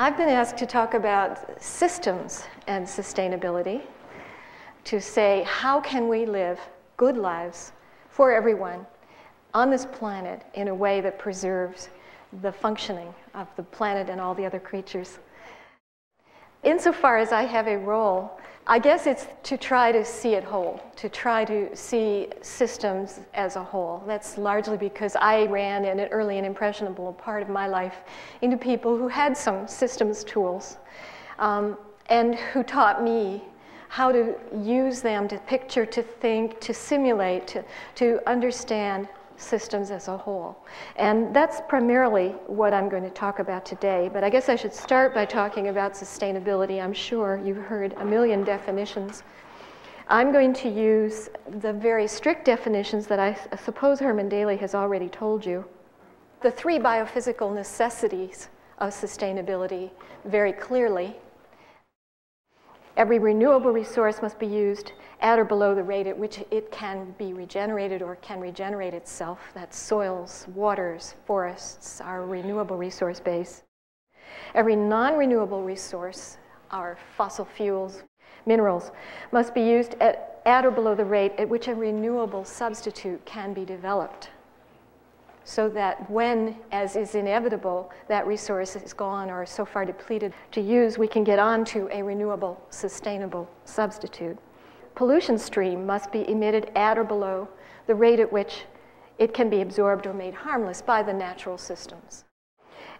I've been asked to talk about systems and sustainability, to say how can we live good lives for everyone on this planet in a way that preserves the functioning of the planet and all the other creatures. Insofar as I have a role I guess it's to try to see it whole, to try to see systems as a whole. That's largely because I ran in an early and impressionable part of my life into people who had some systems tools um, and who taught me how to use them to picture, to think, to simulate, to, to understand systems as a whole. And that's primarily what I'm going to talk about today. But I guess I should start by talking about sustainability. I'm sure you've heard a million definitions. I'm going to use the very strict definitions that I suppose Herman Daly has already told you. The three biophysical necessities of sustainability very clearly. Every renewable resource must be used at or below the rate at which it can be regenerated or can regenerate itself. That's soils, waters, forests, our renewable resource base. Every non renewable resource, our fossil fuels, minerals, must be used at, at or below the rate at which a renewable substitute can be developed. So that when, as is inevitable, that resource is gone or so far depleted to use, we can get on to a renewable, sustainable substitute pollution stream must be emitted at or below the rate at which it can be absorbed or made harmless by the natural systems.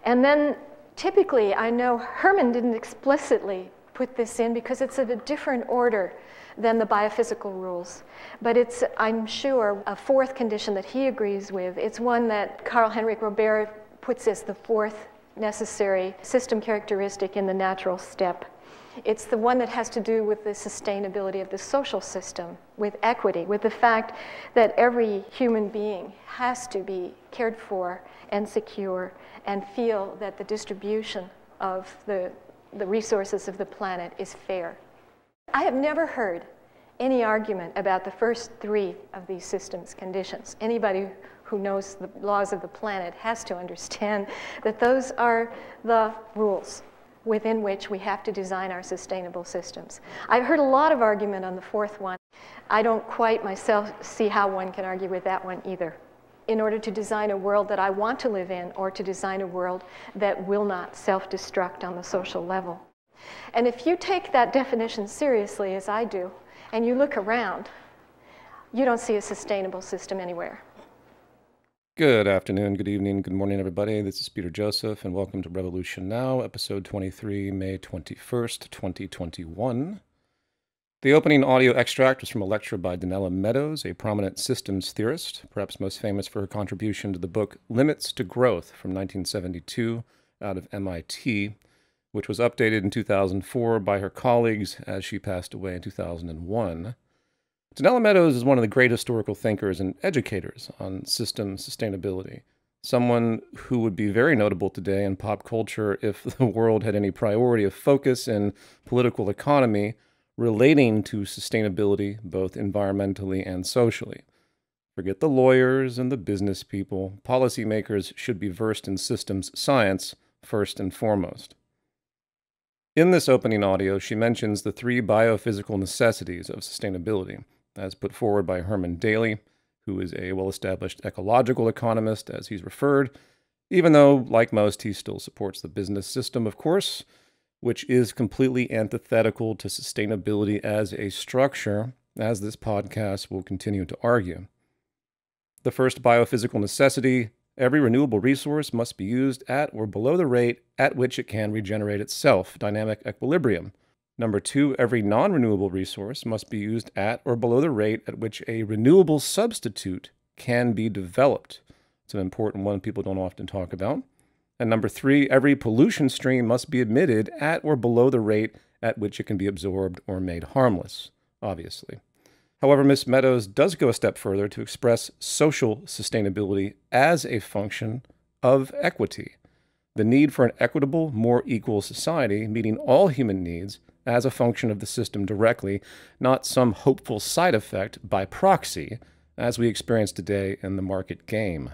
And then typically, I know Herman didn't explicitly put this in because it's of a different order than the biophysical rules. But it's, I'm sure, a fourth condition that he agrees with. It's one that Carl Henrik Robert puts as the fourth necessary system characteristic in the natural step. It's the one that has to do with the sustainability of the social system, with equity, with the fact that every human being has to be cared for and secure and feel that the distribution of the, the resources of the planet is fair. I have never heard any argument about the first three of these systems conditions. Anybody who knows the laws of the planet has to understand that those are the rules within which we have to design our sustainable systems. I've heard a lot of argument on the fourth one. I don't quite myself see how one can argue with that one either. In order to design a world that I want to live in, or to design a world that will not self destruct on the social level. And if you take that definition seriously, as I do, and you look around, you don't see a sustainable system anywhere. Good afternoon, good evening, good morning, everybody. This is Peter Joseph, and welcome to Revolution Now, episode 23, May 21st, 2021. The opening audio extract was from a lecture by Donella Meadows, a prominent systems theorist, perhaps most famous for her contribution to the book Limits to Growth from 1972 out of MIT, which was updated in 2004 by her colleagues as she passed away in 2001. Donella Meadows is one of the great historical thinkers and educators on system sustainability. Someone who would be very notable today in pop culture if the world had any priority of focus in political economy relating to sustainability, both environmentally and socially. Forget the lawyers and the business people. Policymakers should be versed in systems science first and foremost. In this opening audio, she mentions the three biophysical necessities of sustainability as put forward by Herman Daly, who is a well established ecological economist, as he's referred, even though, like most, he still supports the business system, of course, which is completely antithetical to sustainability as a structure, as this podcast will continue to argue. The first biophysical necessity every renewable resource must be used at or below the rate at which it can regenerate itself, dynamic equilibrium. Number two, every non renewable resource must be used at or below the rate at which a renewable substitute can be developed. It's an important one people don't often talk about. And number three, every pollution stream must be emitted at or below the rate at which it can be absorbed or made harmless, obviously. However, Ms. Meadows does go a step further to express social sustainability as a function of equity. The need for an equitable, more equal society, meeting all human needs, as a function of the system directly, not some hopeful side effect by proxy, as we experience today in the market game.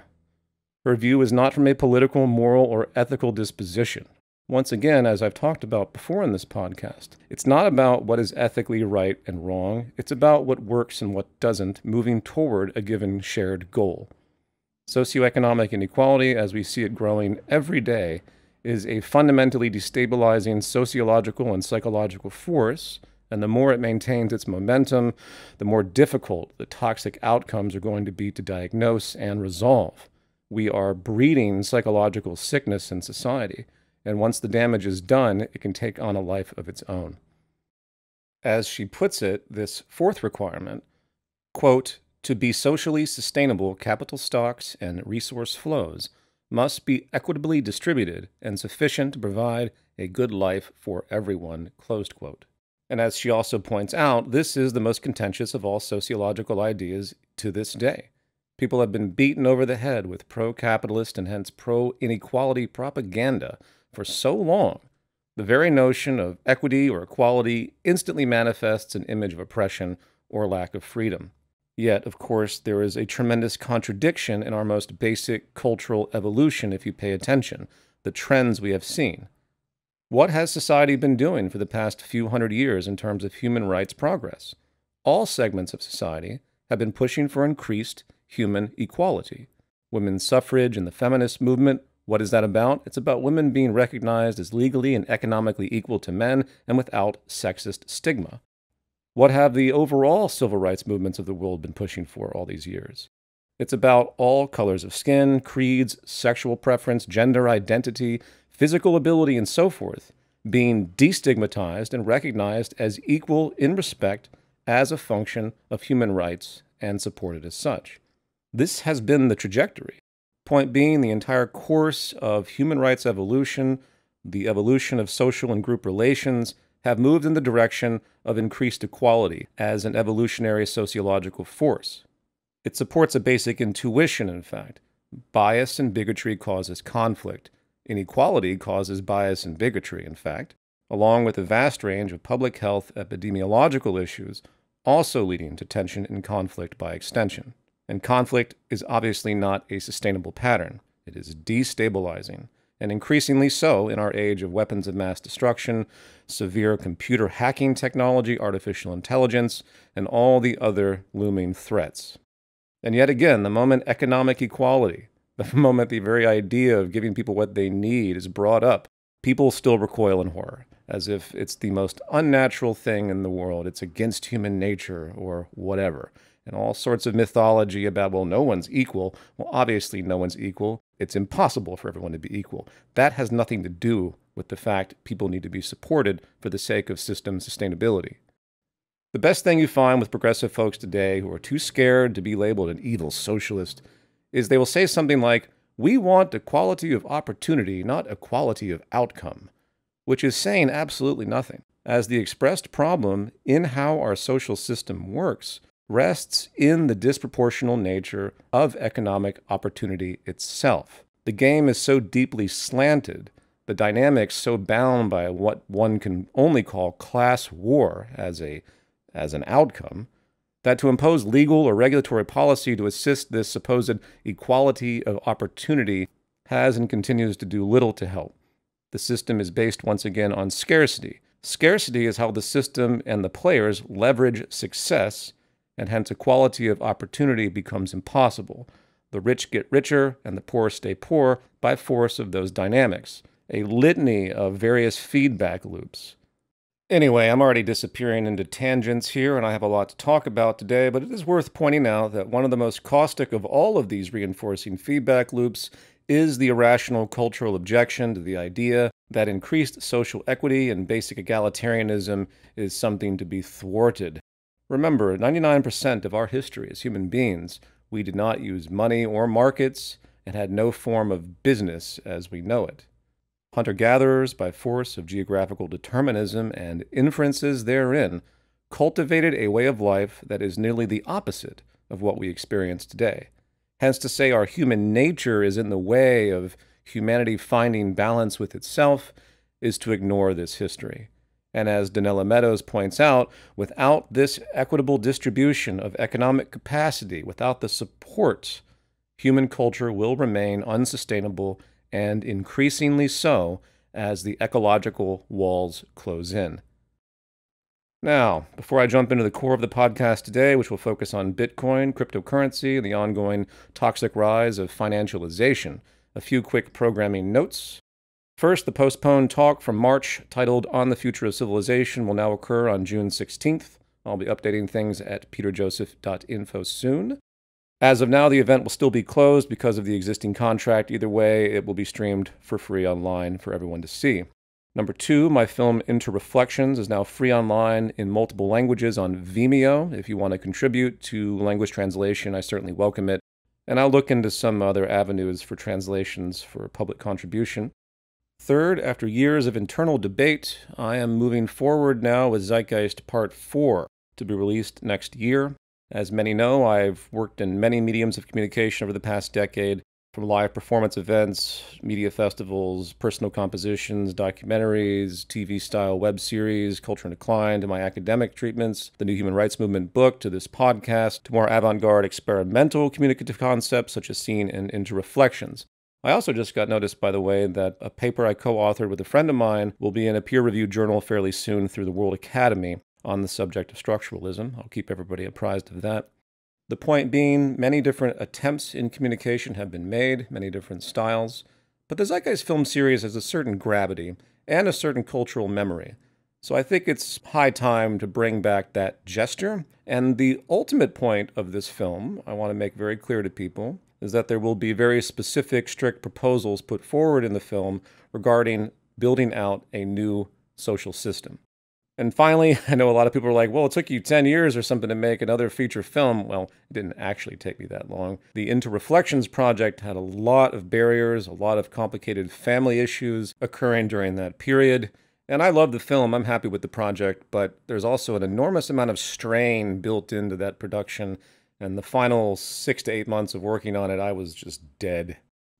Her view is not from a political, moral, or ethical disposition. Once again, as I've talked about before in this podcast, it's not about what is ethically right and wrong, it's about what works and what doesn't, moving toward a given shared goal. Socioeconomic inequality, as we see it growing every day, is a fundamentally destabilizing sociological and psychological force, and the more it maintains its momentum, the more difficult the toxic outcomes are going to be to diagnose and resolve. We are breeding psychological sickness in society and once the damage is done, it can take on a life of its own. As she puts it, this fourth requirement, quote, to be socially sustainable, capital stocks and resource flows must be equitably distributed and sufficient to provide a good life for everyone. And as she also points out, this is the most contentious of all sociological ideas to this day. People have been beaten over the head with pro capitalist and hence pro inequality propaganda for so long, the very notion of equity or equality instantly manifests an image of oppression or lack of freedom. Yet, of course, there is a tremendous contradiction in our most basic cultural evolution if you pay attention, the trends we have seen. What has society been doing for the past few hundred years in terms of human rights progress? All segments of society have been pushing for increased human equality. Women's suffrage and the feminist movement what is that about? It's about women being recognized as legally and economically equal to men and without sexist stigma. What have the overall civil rights movements of the world been pushing for all these years? It's about all colors of skin, creeds, sexual preference, gender identity, physical ability, and so forth being destigmatized and recognized as equal in respect as a function of human rights and supported as such. This has been the trajectory. Point being, the entire course of human rights evolution, the evolution of social and group relations, have moved in the direction of increased equality as an evolutionary sociological force. It supports a basic intuition, in fact. Bias and bigotry causes conflict. Inequality causes bias and bigotry, in fact, along with a vast range of public health epidemiological issues, also leading to tension and conflict by extension. And conflict is obviously not a sustainable pattern. It is destabilizing, and increasingly so in our age of weapons of mass destruction, severe computer hacking technology, artificial intelligence, and all the other looming threats. And yet again, the moment economic equality, the moment the very idea of giving people what they need is brought up, people still recoil in horror, as if it's the most unnatural thing in the world. It's against human nature or whatever and all sorts of mythology about, well, no one's equal. Well, obviously, no one's equal. It's impossible for everyone to be equal. That has nothing to do with the fact people need to be supported for the sake of system sustainability. The best thing you find with progressive folks today who are too scared to be labeled an evil socialist is they will say something like, We want equality of opportunity, not equality of outcome, which is saying absolutely nothing, as the expressed problem in how our social system works rests in the disproportional nature of economic opportunity itself. The game is so deeply slanted, the dynamics so bound by what one can only call class war as, a, as an outcome, that to impose legal or regulatory policy to assist this supposed equality of opportunity has and continues to do little to help. The system is based once again on scarcity. Scarcity is how the system and the players leverage success and hence equality of opportunity becomes impossible. The rich get richer and the poor stay poor by force of those dynamics, a litany of various feedback loops. Anyway, I'm already disappearing into tangents here, and I have a lot to talk about today, but it is worth pointing out that one of the most caustic of all of these reinforcing feedback loops is the irrational cultural objection to the idea that increased social equity and basic egalitarianism is something to be thwarted. Remember, 99% of our history as human beings, we did not use money or markets and had no form of business as we know it. Hunter gatherers, by force of geographical determinism and inferences therein, cultivated a way of life that is nearly the opposite of what we experience today. Hence, to say our human nature is in the way of humanity finding balance with itself is to ignore this history. And as Donella Meadows points out, without this equitable distribution of economic capacity, without the support, human culture will remain unsustainable and increasingly so as the ecological walls close in. Now, before I jump into the core of the podcast today, which will focus on Bitcoin, cryptocurrency, and the ongoing toxic rise of financialization, a few quick programming notes. First, the postponed talk from March titled On the Future of Civilization will now occur on June 16th. I'll be updating things at peterjoseph.info soon. As of now, the event will still be closed because of the existing contract. Either way, it will be streamed for free online for everyone to see. Number two, my film InterReflections is now free online in multiple languages on Vimeo. If you want to contribute to language translation, I certainly welcome it. And I'll look into some other avenues for translations for public contribution. Third, after years of internal debate, I am moving forward now with Zeitgeist Part 4 to be released next year. As many know, I've worked in many mediums of communication over the past decade, from live performance events, media festivals, personal compositions, documentaries, TV style web series, Culture in Decline, to my academic treatments, the New Human Rights Movement book, to this podcast, to more avant garde experimental communicative concepts such as Seen and InterReflections. I also just got noticed, by the way, that a paper I co authored with a friend of mine will be in a peer reviewed journal fairly soon through the World Academy on the subject of structuralism. I'll keep everybody apprised of that. The point being, many different attempts in communication have been made, many different styles, but the Zeitgeist film series has a certain gravity and a certain cultural memory. So I think it's high time to bring back that gesture. And the ultimate point of this film, I want to make very clear to people, is that there will be very specific, strict proposals put forward in the film regarding building out a new social system. And finally, I know a lot of people are like, well, it took you 10 years or something to make another feature film. Well, it didn't actually take me that long. The InterReflections project had a lot of barriers, a lot of complicated family issues occurring during that period. And I love the film, I'm happy with the project, but there's also an enormous amount of strain built into that production and the final six to eight months of working on it, I was just dead.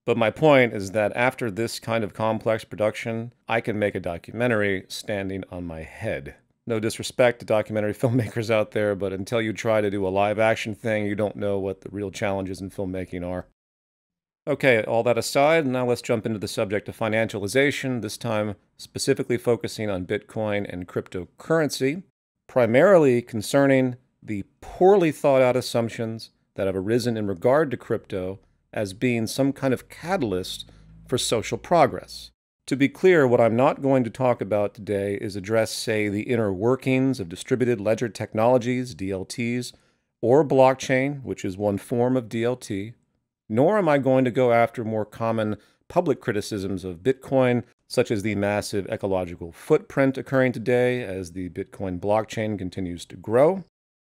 But my point is that after this kind of complex production, I can make a documentary standing on my head. No disrespect to documentary filmmakers out there, but until you try to do a live action thing, you don't know what the real challenges in filmmaking are. Okay, all that aside, now let's jump into the subject of financialization, this time specifically focusing on Bitcoin and cryptocurrency, primarily concerning the poorly thought out assumptions that have arisen in regard to crypto as being some kind of catalyst for social progress. To be clear, what I'm not going to talk about today is address, say, the inner workings of distributed ledger technologies, DLTs, or blockchain, which is one form of DLT, nor am I going to go after more common public criticisms of Bitcoin, such as the massive ecological footprint occurring today as the Bitcoin blockchain continues to grow,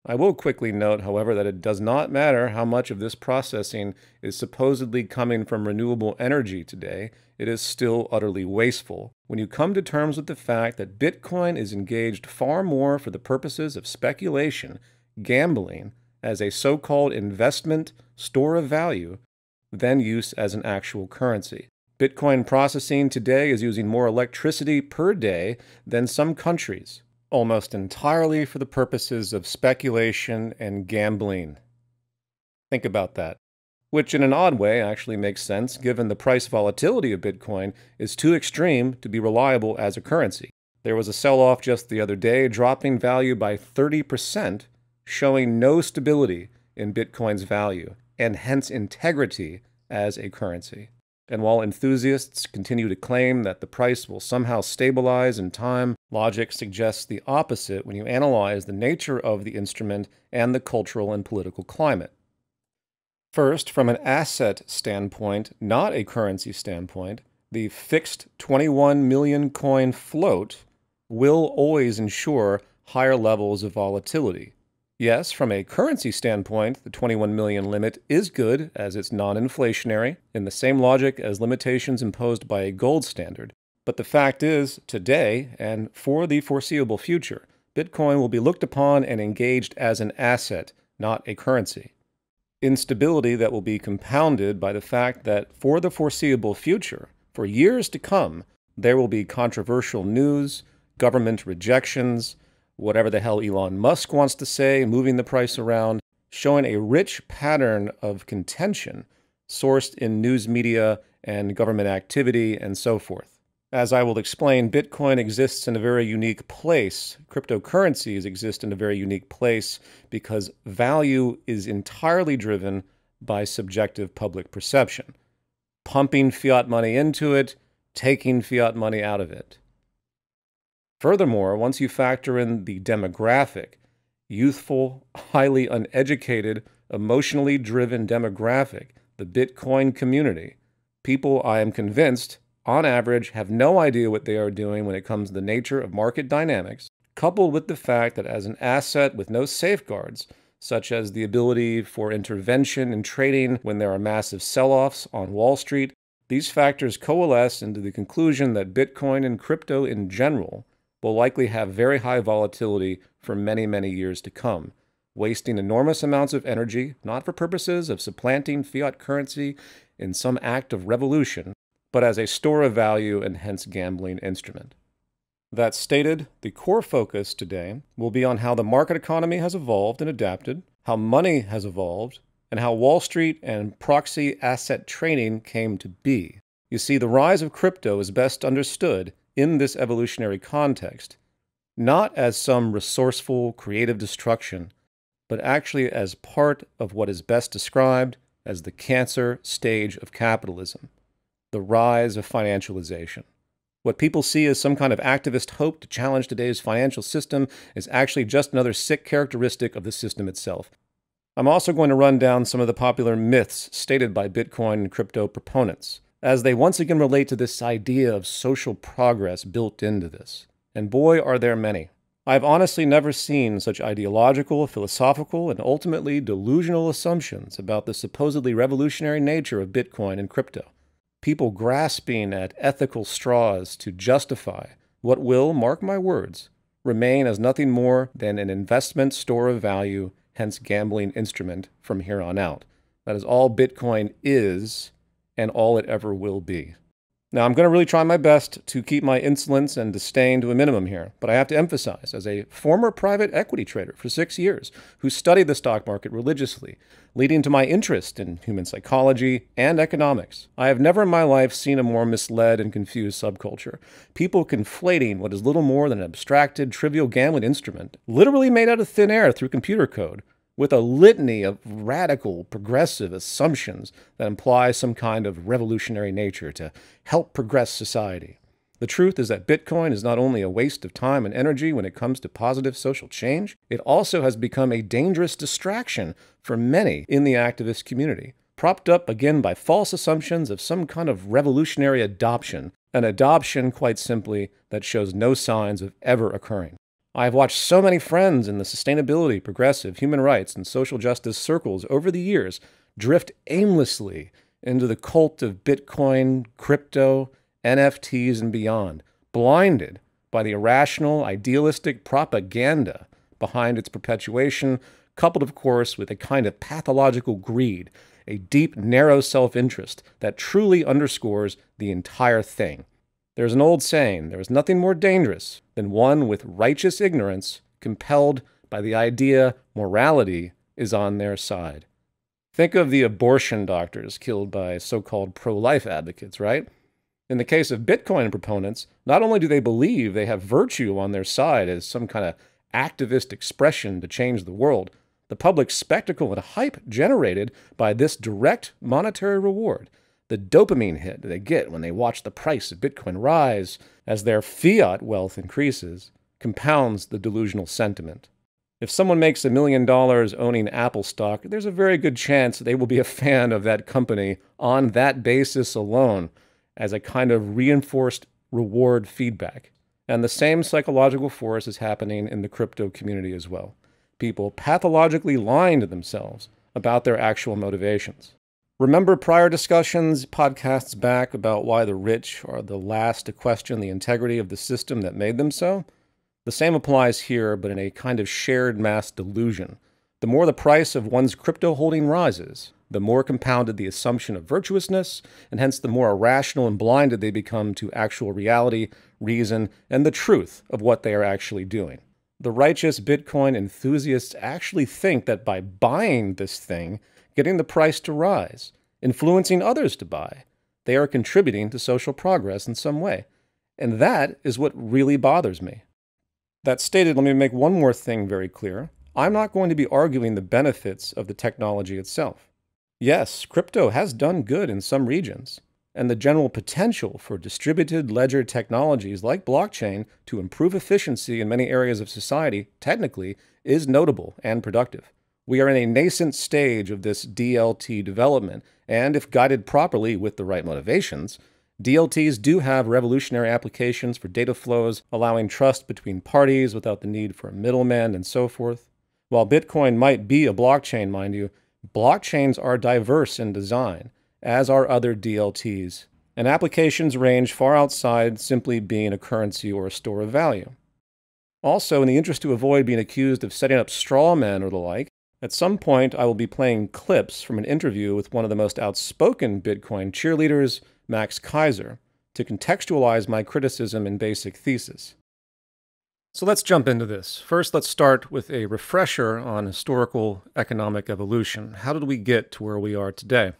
I will quickly note, however, that it does not matter how much of this processing is supposedly coming from renewable energy today, it is still utterly wasteful. When you come to terms with the fact that Bitcoin is engaged far more for the purposes of speculation, gambling, as a so called investment store of value, than use as an actual currency. Bitcoin processing today is using more electricity per day than some countries almost entirely for the purposes of speculation and gambling. Think about that. Which, in an odd way, actually makes sense given the price volatility of Bitcoin is too extreme to be reliable as a currency. There was a sell off just the other day, dropping value by 30%, showing no stability in Bitcoin's value, and hence integrity as a currency. And while enthusiasts continue to claim that the price will somehow stabilize in time, logic suggests the opposite when you analyze the nature of the instrument and the cultural and political climate. First, from an asset standpoint, not a currency standpoint, the fixed 21 million coin float will always ensure higher levels of volatility. Yes, from a currency standpoint, the 21 million limit is good as it's non inflationary, in the same logic as limitations imposed by a gold standard. But the fact is, today and for the foreseeable future, Bitcoin will be looked upon and engaged as an asset, not a currency. Instability that will be compounded by the fact that for the foreseeable future, for years to come, there will be controversial news, government rejections, whatever the hell Elon Musk wants to say, moving the price around, showing a rich pattern of contention sourced in news media and government activity and so forth. As I will explain, Bitcoin exists in a very unique place. Cryptocurrencies exist in a very unique place because value is entirely driven by subjective public perception. Pumping fiat money into it, taking fiat money out of it. Furthermore, once you factor in the demographic, youthful, highly uneducated, emotionally driven demographic, the Bitcoin community, people, I am convinced, on average, have no idea what they are doing when it comes to the nature of market dynamics, coupled with the fact that as an asset with no safeguards, such as the ability for intervention in trading when there are massive sell offs on Wall Street, these factors coalesce into the conclusion that Bitcoin and crypto in general will likely have very high volatility for many, many years to come, wasting enormous amounts of energy, not for purposes of supplanting fiat currency in some act of revolution, but as a store of value and hence gambling instrument. That stated, the core focus today will be on how the market economy has evolved and adapted, how money has evolved, and how Wall Street and proxy asset trading came to be. You see, the rise of crypto is best understood in this evolutionary context, not as some resourceful, creative destruction, but actually as part of what is best described as the cancer stage of capitalism, the rise of financialization. What people see as some kind of activist hope to challenge today's financial system is actually just another sick characteristic of the system itself. I'm also going to run down some of the popular myths stated by Bitcoin and crypto proponents, as they once again relate to this idea of social progress built into this. And boy, are there many. I've honestly never seen such ideological, philosophical, and ultimately delusional assumptions about the supposedly revolutionary nature of Bitcoin and crypto. People grasping at ethical straws to justify what will, mark my words, remain as nothing more than an investment store of value, hence gambling instrument from here on out. That is all Bitcoin is and all it ever will be. Now, I'm going to really try my best to keep my insolence and disdain to a minimum here, but I have to emphasize, as a former private equity trader for six years who studied the stock market religiously, leading to my interest in human psychology and economics, I have never in my life seen a more misled and confused subculture. People conflating what is little more than an abstracted, trivial gambling instrument, literally made out of thin air through computer code, with a litany of radical, progressive assumptions that imply some kind of revolutionary nature to help progress society. The truth is that Bitcoin is not only a waste of time and energy when it comes to positive social change, it also has become a dangerous distraction for many in the activist community, propped up again by false assumptions of some kind of revolutionary adoption, an adoption, quite simply, that shows no signs of ever occurring. I've watched so many friends in the sustainability, progressive, human rights, and social justice circles over the years drift aimlessly into the cult of Bitcoin, crypto, NFTs, and beyond, blinded by the irrational, idealistic propaganda behind its perpetuation, coupled, of course, with a kind of pathological greed, a deep, narrow self interest that truly underscores the entire thing. There's an old saying there is nothing more dangerous than one with righteous ignorance compelled by the idea morality is on their side. Think of the abortion doctors killed by so called pro life advocates, right? In the case of Bitcoin proponents, not only do they believe they have virtue on their side as some kind of activist expression to change the world, the public spectacle and hype generated by this direct monetary reward the dopamine hit they get when they watch the price of Bitcoin rise as their fiat wealth increases compounds the delusional sentiment. If someone makes a million dollars owning Apple stock, there's a very good chance they will be a fan of that company on that basis alone as a kind of reinforced reward feedback. And the same psychological force is happening in the crypto community as well. People pathologically lying to themselves about their actual motivations. Remember prior discussions, podcasts back about why the rich are the last to question the integrity of the system that made them so? The same applies here, but in a kind of shared mass delusion. The more the price of one's crypto holding rises, the more compounded the assumption of virtuousness, and hence the more irrational and blinded they become to actual reality, reason, and the truth of what they are actually doing. The righteous Bitcoin enthusiasts actually think that by buying this thing, getting the price to rise, influencing others to buy, they are contributing to social progress in some way. And that is what really bothers me. That stated, let me make one more thing very clear. I'm not going to be arguing the benefits of the technology itself. Yes, crypto has done good in some regions, and the general potential for distributed ledger technologies like blockchain to improve efficiency in many areas of society, technically, is notable and productive. We are in a nascent stage of this DLT development, and if guided properly with the right motivations, DLTs do have revolutionary applications for data flows, allowing trust between parties without the need for a middleman and so forth. While Bitcoin might be a blockchain, mind you, blockchains are diverse in design, as are other DLTs, and applications range far outside simply being a currency or a store of value. Also, in the interest to avoid being accused of setting up straw men or the like, at some point, I will be playing clips from an interview with one of the most outspoken Bitcoin cheerleaders, Max Keiser, to contextualize my criticism and basic thesis. So let's jump into this. First, let's start with a refresher on historical economic evolution. How did we get to where we are today?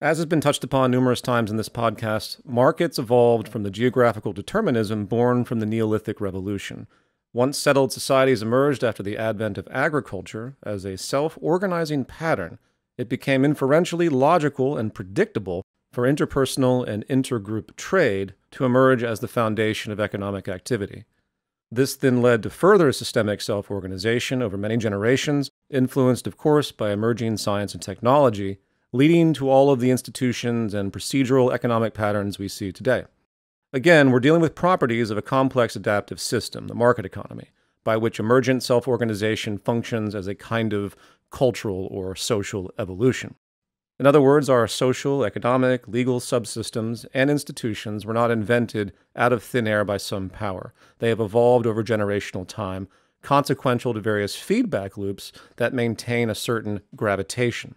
As has been touched upon numerous times in this podcast, markets evolved from the geographical determinism born from the Neolithic Revolution. Once settled societies emerged after the advent of agriculture as a self organizing pattern. It became inferentially logical and predictable for interpersonal and intergroup trade to emerge as the foundation of economic activity. This then led to further systemic self organization over many generations, influenced, of course, by emerging science and technology, leading to all of the institutions and procedural economic patterns we see today. Again, we're dealing with properties of a complex adaptive system, the market economy, by which emergent self organization functions as a kind of cultural or social evolution. In other words, our social, economic, legal subsystems and institutions were not invented out of thin air by some power. They have evolved over generational time, consequential to various feedback loops that maintain a certain gravitation.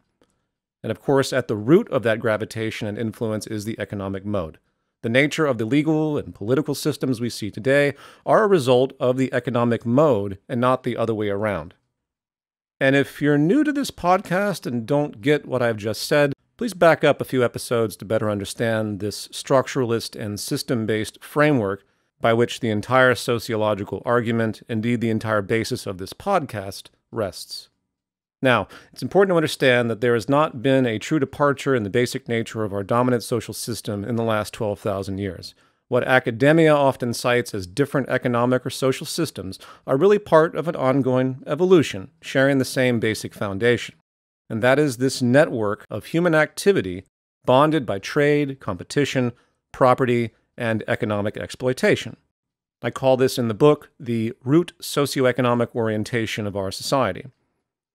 And of course, at the root of that gravitation and influence is the economic mode. The nature of the legal and political systems we see today are a result of the economic mode and not the other way around. And if you're new to this podcast and don't get what I've just said, please back up a few episodes to better understand this structuralist and system based framework by which the entire sociological argument, indeed the entire basis of this podcast, rests. Now, it's important to understand that there has not been a true departure in the basic nature of our dominant social system in the last 12,000 years. What academia often cites as different economic or social systems are really part of an ongoing evolution, sharing the same basic foundation. And that is this network of human activity bonded by trade, competition, property, and economic exploitation. I call this in the book the root socioeconomic orientation of our society.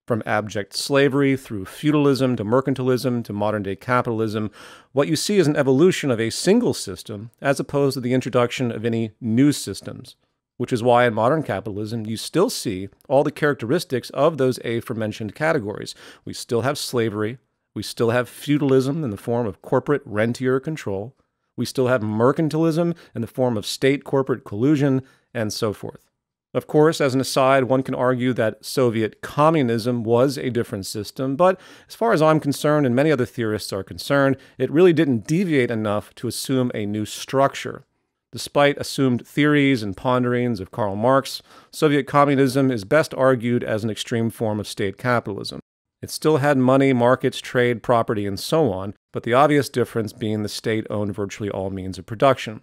From abject slavery through feudalism to mercantilism to modern day capitalism, what you see is an evolution of a single system as opposed to the introduction of any new systems, which is why in modern capitalism you still see all the characteristics of those aforementioned categories. We still have slavery, we still have feudalism in the form of corporate rentier control, we still have mercantilism in the form of state corporate collusion, and so forth. Of course, as an aside, one can argue that Soviet communism was a different system, but as far as I'm concerned, and many other theorists are concerned, it really didn't deviate enough to assume a new structure. Despite assumed theories and ponderings of Karl Marx, Soviet communism is best argued as an extreme form of state capitalism. It still had money, markets, trade, property, and so on, but the obvious difference being the state owned virtually all means of production.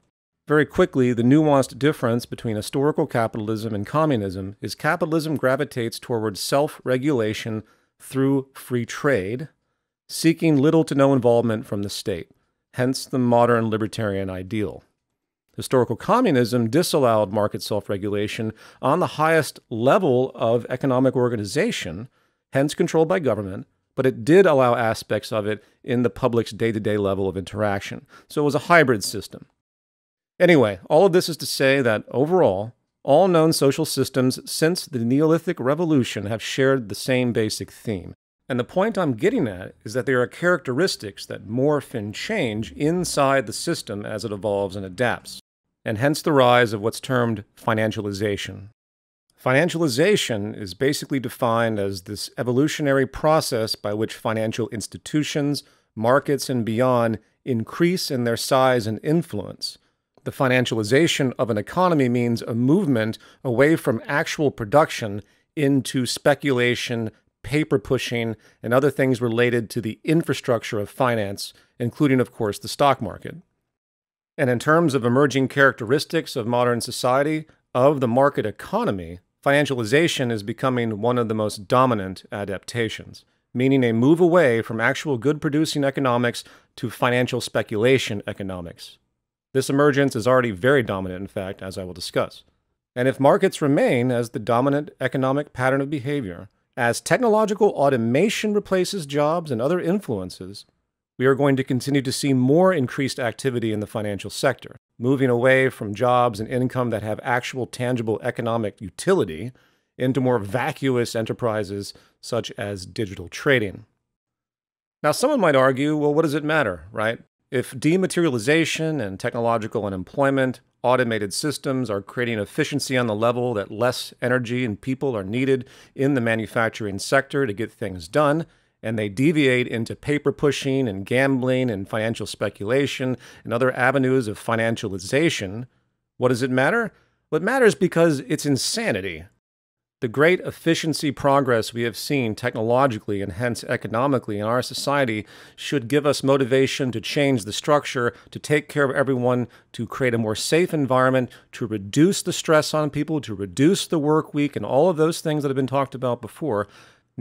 Very quickly, the nuanced difference between historical capitalism and communism is capitalism gravitates towards self regulation through free trade, seeking little to no involvement from the state, hence the modern libertarian ideal. Historical communism disallowed market self regulation on the highest level of economic organization, hence controlled by government, but it did allow aspects of it in the public's day to day level of interaction. So it was a hybrid system. Anyway, all of this is to say that overall, all known social systems since the Neolithic Revolution have shared the same basic theme, And the point I'm getting at is that there are characteristics that morph and change inside the system as it evolves and adapts, and hence the rise of what's termed financialization. Financialization is basically defined as this evolutionary process by which financial institutions, markets, and beyond increase in their size and influence. The financialization of an economy means a movement away from actual production into speculation, paper pushing, and other things related to the infrastructure of finance, including, of course, the stock market. And in terms of emerging characteristics of modern society, of the market economy, Financialization is becoming one of the most dominant adaptations, meaning a move away from actual good producing economics to financial speculation economics. This emergence is already very dominant, in fact, as I will discuss. And if markets remain as the dominant economic pattern of behavior, as technological automation replaces jobs and other influences, we are going to continue to see more increased activity in the financial sector, moving away from jobs and income that have actual tangible economic utility into more vacuous enterprises such as digital trading. Now, someone might argue, well, what does it matter, right? If dematerialization and technological unemployment, automated systems are creating efficiency on the level that less energy and people are needed in the manufacturing sector to get things done, and they deviate into paper pushing and gambling and financial speculation and other avenues of financialization, what does it matter? It matters because it's insanity. The great efficiency progress we have seen technologically and hence economically in our society should give us motivation to change the structure, to take care of everyone, to create a more safe environment, to reduce the stress on people, to reduce the work week, and all of those things that have been talked about before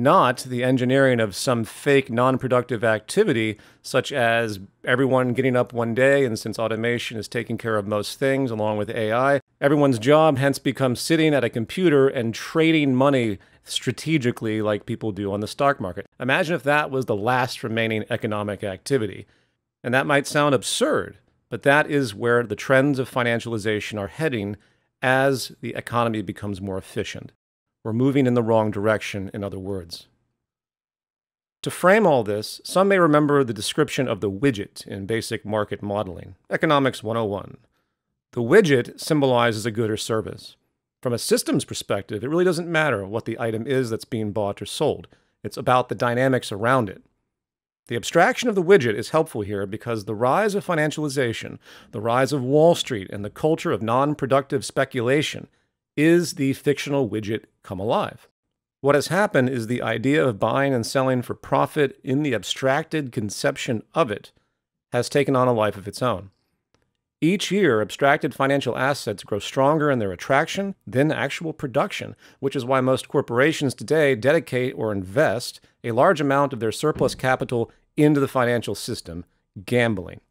not the engineering of some fake non productive activity, such as everyone getting up one day, and since automation is taking care of most things along with AI, everyone's job hence becomes sitting at a computer and trading money strategically like people do on the stock market. Imagine if that was the last remaining economic activity. And that might sound absurd, but that is where the trends of financialization are heading as the economy becomes more efficient. We're moving in the wrong direction, in other words. To frame all this, some may remember the description of the widget in basic market modeling, Economics 101. The widget symbolizes a good or service. From a systems perspective, it really doesn't matter what the item is that's being bought or sold. It's about the dynamics around it. The abstraction of the widget is helpful here because the rise of financialization, the rise of Wall Street, and the culture of non productive speculation is the fictional widget come alive. What has happened is the idea of buying and selling for profit in the abstracted conception of it has taken on a life of its own. Each year, abstracted financial assets grow stronger in their attraction than actual production, which is why most corporations today dedicate or invest a large amount of their surplus capital into the financial system, gambling.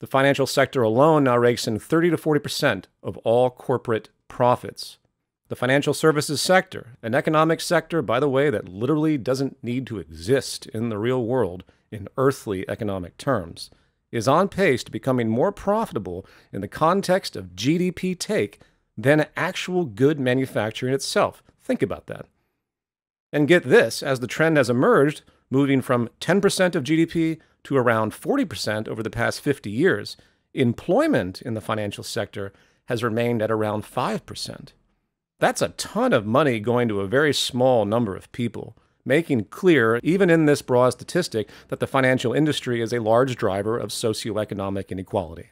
The financial sector alone now rakes in 30 to 40% of all corporate profits. The financial services sector, an economic sector, by the way, that literally doesn't need to exist in the real world in earthly economic terms, is on pace to becoming more profitable in the context of GDP take than actual good manufacturing itself. Think about that. And get this as the trend has emerged, moving from 10% of GDP to around 40% over the past 50 years, employment in the financial sector has remained at around 5%. That's a ton of money going to a very small number of people, making clear, even in this broad statistic, that the financial industry is a large driver of socioeconomic inequality.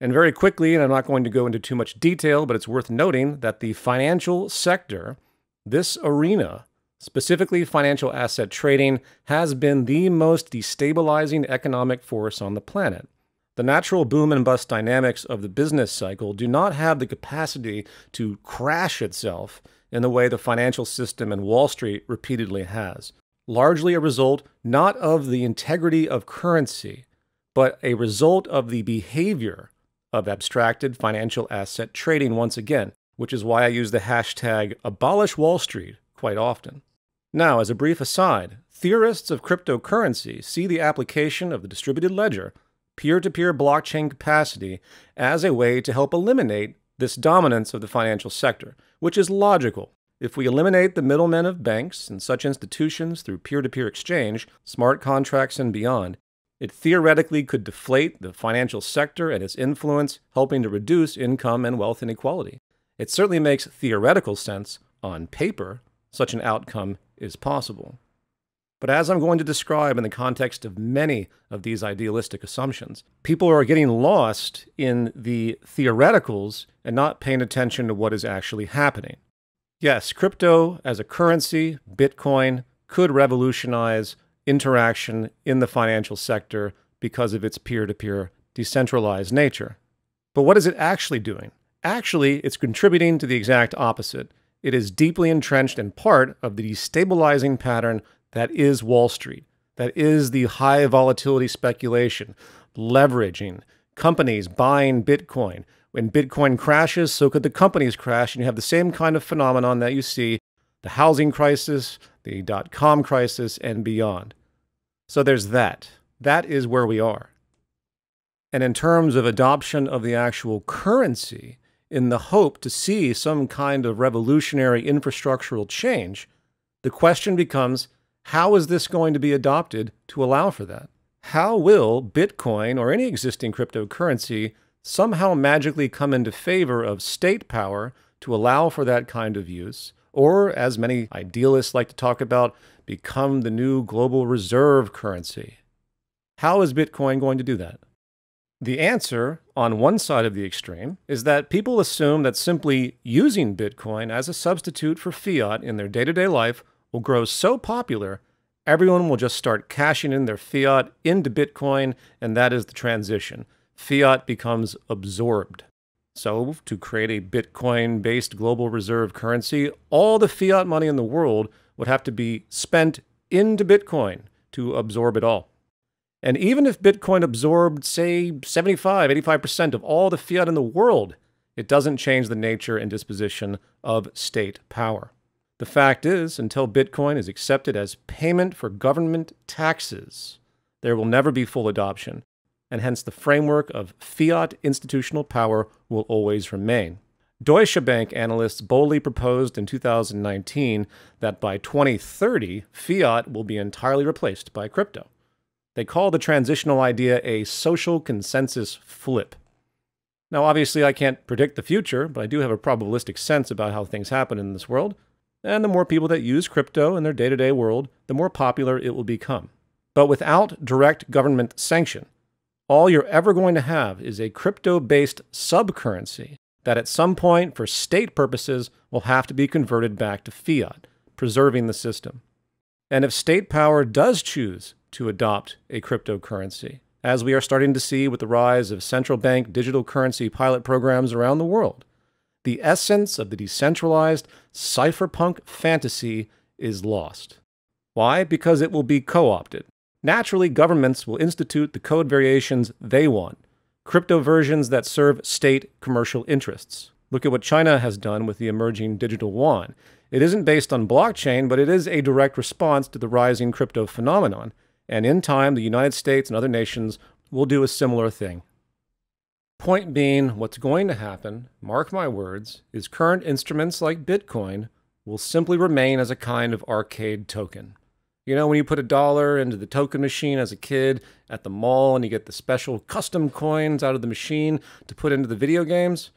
And very quickly, and I'm not going to go into too much detail, but it's worth noting that the financial sector, this arena, specifically financial asset trading, has been the most destabilizing economic force on the planet. The natural boom and bust dynamics of the business cycle do not have the capacity to crash itself in the way the financial system and Wall Street repeatedly has, largely a result not of the integrity of currency, but a result of the behavior of abstracted financial asset trading once again, which is why I use the hashtag abolish Wall Street quite often. Now, as a brief aside, theorists of cryptocurrency see the application of the distributed ledger peer to peer blockchain capacity as a way to help eliminate this dominance of the financial sector, which is logical. If we eliminate the middlemen of banks and such institutions through peer to peer exchange, smart contracts, and beyond, it theoretically could deflate the financial sector and its influence, helping to reduce income and wealth inequality. It certainly makes theoretical sense on paper, such an outcome is possible. But as I'm going to describe in the context of many of these idealistic assumptions, people are getting lost in the theoreticals and not paying attention to what is actually happening. Yes, crypto as a currency, Bitcoin, could revolutionize interaction in the financial sector because of its peer to peer decentralized nature. But what is it actually doing? Actually, it's contributing to the exact opposite. It is deeply entrenched in part of the destabilizing pattern that is Wall Street, that is the high volatility speculation, leveraging, companies buying Bitcoin. When Bitcoin crashes, so could the companies crash, and you have the same kind of phenomenon that you see the housing crisis, the dot com crisis, and beyond. So there's that. That is where we are. And in terms of adoption of the actual currency, in the hope to see some kind of revolutionary infrastructural change, the question becomes how is this going to be adopted to allow for that? How will Bitcoin or any existing cryptocurrency somehow magically come into favor of state power to allow for that kind of use? Or, as many idealists like to talk about, become the new global reserve currency? How is Bitcoin going to do that? The answer on one side of the extreme is that people assume that simply using Bitcoin as a substitute for fiat in their day to day life will grow so popular, everyone will just start cashing in their fiat into Bitcoin, and that is the transition. Fiat becomes absorbed. So, to create a Bitcoin based global reserve currency, all the fiat money in the world would have to be spent into Bitcoin to absorb it all. And even if Bitcoin absorbed, say, 75, 85% of all the fiat in the world, it doesn't change the nature and disposition of state power. The fact is, until Bitcoin is accepted as payment for government taxes, there will never be full adoption, and hence the framework of fiat institutional power will always remain. Deutsche Bank analysts boldly proposed in 2019 that by 2030, fiat will be entirely replaced by crypto. They call the transitional idea a social consensus flip. Now, obviously, I can't predict the future, but I do have a probabilistic sense about how things happen in this world, and the more people that use crypto in their day to day world, the more popular it will become. But without direct government sanction, all you're ever going to have is a crypto based subcurrency that at some point, for state purposes, will have to be converted back to fiat, preserving the system. And if state power does choose to adopt a cryptocurrency, as we are starting to see with the rise of central bank digital currency pilot programs around the world, the essence of the decentralized cypherpunk fantasy is lost. Why? Because it will be co opted. Naturally, governments will institute the code variations they want, crypto versions that serve state commercial interests. Look at what China has done with the emerging digital yuan. It isn't based on blockchain, but it is a direct response to the rising crypto phenomenon. And in time, the United States and other nations will do a similar thing. Point being, what's going to happen, mark my words, is current instruments like Bitcoin will simply remain as a kind of arcade token. You know, when you put a dollar into the token machine as a kid at the mall and you get the special custom coins out of the machine to put into the video games,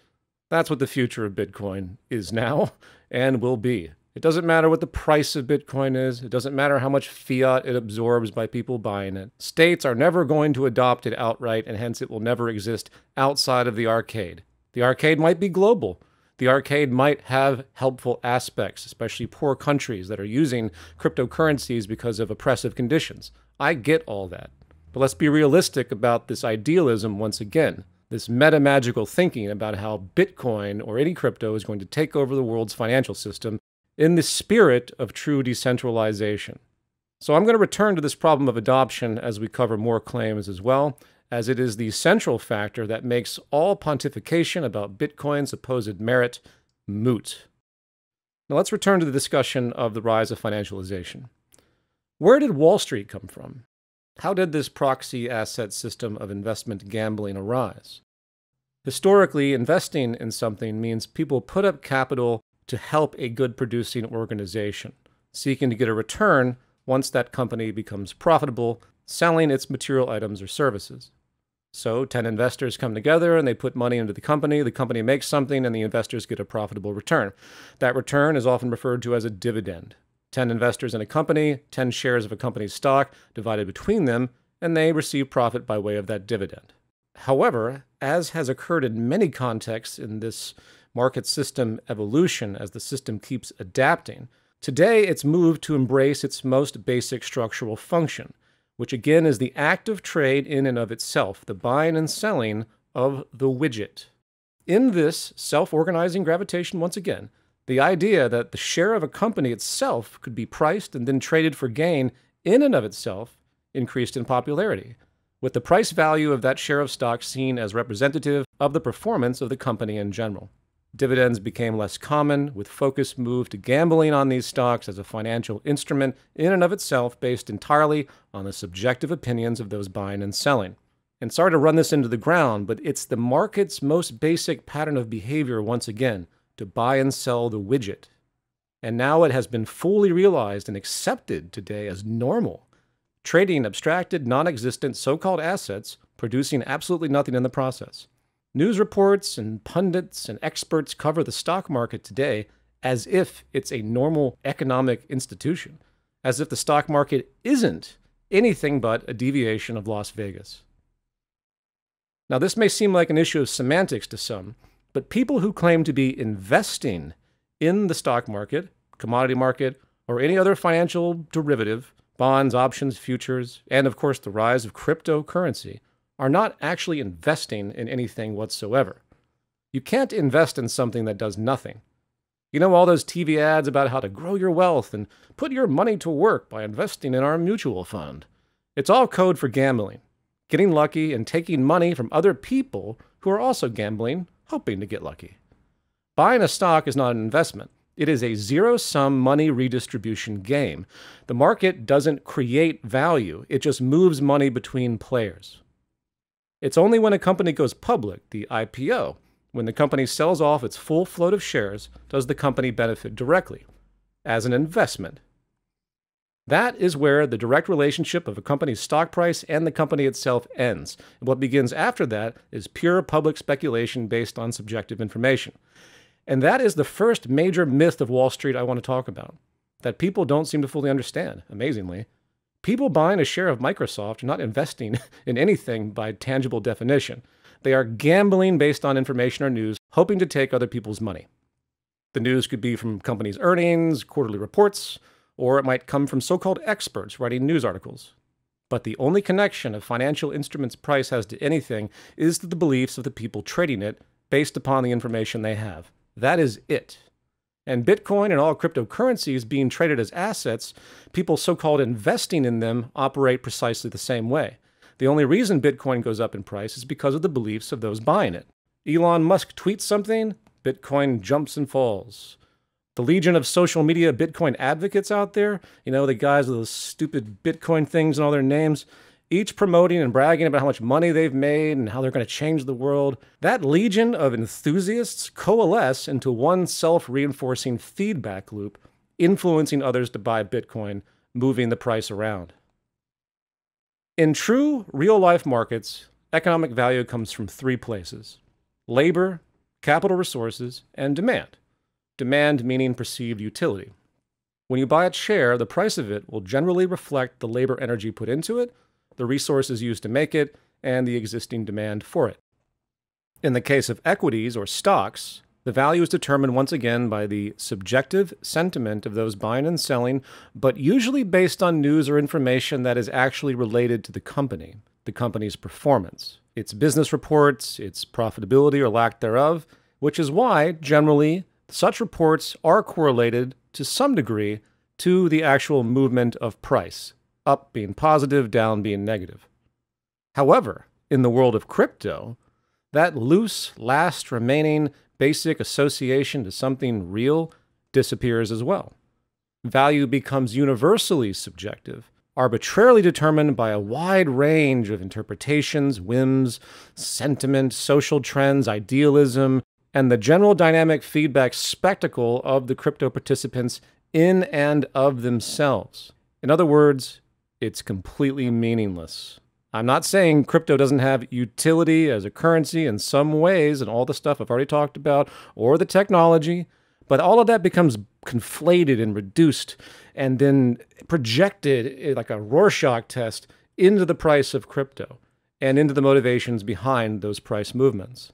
that's what the future of Bitcoin is now and will be. It doesn't matter what the price of Bitcoin is. It doesn't matter how much fiat it absorbs by people buying it. States are never going to adopt it outright, and hence it will never exist outside of the arcade. The arcade might be global. The arcade might have helpful aspects, especially poor countries that are using cryptocurrencies because of oppressive conditions. I get all that. But let's be realistic about this idealism once again this meta magical thinking about how Bitcoin or any crypto is going to take over the world's financial system in the spirit of true decentralization. So I'm going to return to this problem of adoption as we cover more claims as well, as it is the central factor that makes all pontification about Bitcoin's supposed merit moot. Now let's return to the discussion of the rise of financialization. Where did Wall Street come from? How did this proxy asset system of investment gambling arise? Historically, investing in something means people put up capital to help a good producing organization, seeking to get a return once that company becomes profitable, selling its material items or services. So, 10 investors come together and they put money into the company. The company makes something and the investors get a profitable return. That return is often referred to as a dividend. 10 investors in a company, 10 shares of a company's stock divided between them, and they receive profit by way of that dividend. However, as has occurred in many contexts in this market system evolution as the system keeps adapting, today it's moved to embrace its most basic structural function, which again is the act of trade in and of itself, the buying and selling of the widget. In this self organizing gravitation, once again, the idea that the share of a company itself could be priced and then traded for gain in and of itself increased in popularity, with the price value of that share of stock seen as representative of the performance of the company in general. Dividends became less common, with focus moved to gambling on these stocks as a financial instrument in and of itself based entirely on the subjective opinions of those buying and selling. And sorry to run this into the ground, but it's the market's most basic pattern of behavior once again to buy and sell the widget. And now it has been fully realized and accepted today as normal trading abstracted, non existent so called assets, producing absolutely nothing in the process. News reports and pundits and experts cover the stock market today as if it's a normal economic institution, as if the stock market isn't anything but a deviation of Las Vegas. Now, this may seem like an issue of semantics to some, but people who claim to be investing in the stock market, commodity market, or any other financial derivative bonds, options, futures, and of course the rise of cryptocurrency are not actually investing in anything whatsoever. You can't invest in something that does nothing. You know all those TV ads about how to grow your wealth and put your money to work by investing in our mutual fund. It's all code for gambling, getting lucky and taking money from other people who are also gambling, hoping to get lucky. Buying a stock is not an investment. It is a zero sum money redistribution game. The market doesn't create value, it just moves money between players. It's only when a company goes public, the IPO, when the company sells off its full float of shares, does the company benefit directly, as an investment. That is where the direct relationship of a company's stock price and the company itself ends. And what begins after that is pure public speculation based on subjective information. And that is the first major myth of Wall Street I want to talk about that people don't seem to fully understand, amazingly. People buying a share of Microsoft are not investing in anything by tangible definition. They are gambling based on information or news, hoping to take other people's money. The news could be from companies' earnings, quarterly reports, or it might come from so called experts writing news articles. But the only connection a financial instrument's price has to anything is to the beliefs of the people trading it based upon the information they have. That is it. And Bitcoin and all cryptocurrencies being traded as assets, people so called investing in them operate precisely the same way. The only reason Bitcoin goes up in price is because of the beliefs of those buying it. Elon Musk tweets something, Bitcoin jumps and falls. The legion of social media Bitcoin advocates out there, you know, the guys with those stupid Bitcoin things and all their names, each promoting and bragging about how much money they've made and how they're going to change the world, that legion of enthusiasts coalesce into one self reinforcing feedback loop, influencing others to buy Bitcoin, moving the price around. In true real life markets, economic value comes from three places labor, capital resources, and demand. Demand meaning perceived utility. When you buy a share, the price of it will generally reflect the labor energy put into it the resources used to make it, and the existing demand for it. In the case of equities or stocks, the value is determined once again by the subjective sentiment of those buying and selling, but usually based on news or information that is actually related to the company, the company's performance, its business reports, its profitability or lack thereof, which is why, generally, such reports are correlated to some degree to the actual movement of price, up being positive, down being negative. However, in the world of crypto, that loose, last remaining basic association to something real disappears as well. Value becomes universally subjective, arbitrarily determined by a wide range of interpretations, whims, sentiment, social trends, idealism, and the general dynamic feedback spectacle of the crypto participants in and of themselves. In other words, it's completely meaningless. I'm not saying crypto doesn't have utility as a currency in some ways and all the stuff I've already talked about, or the technology, but all of that becomes conflated and reduced and then projected eh, like a Rorschach test into the price of crypto and into the motivations behind those price movements.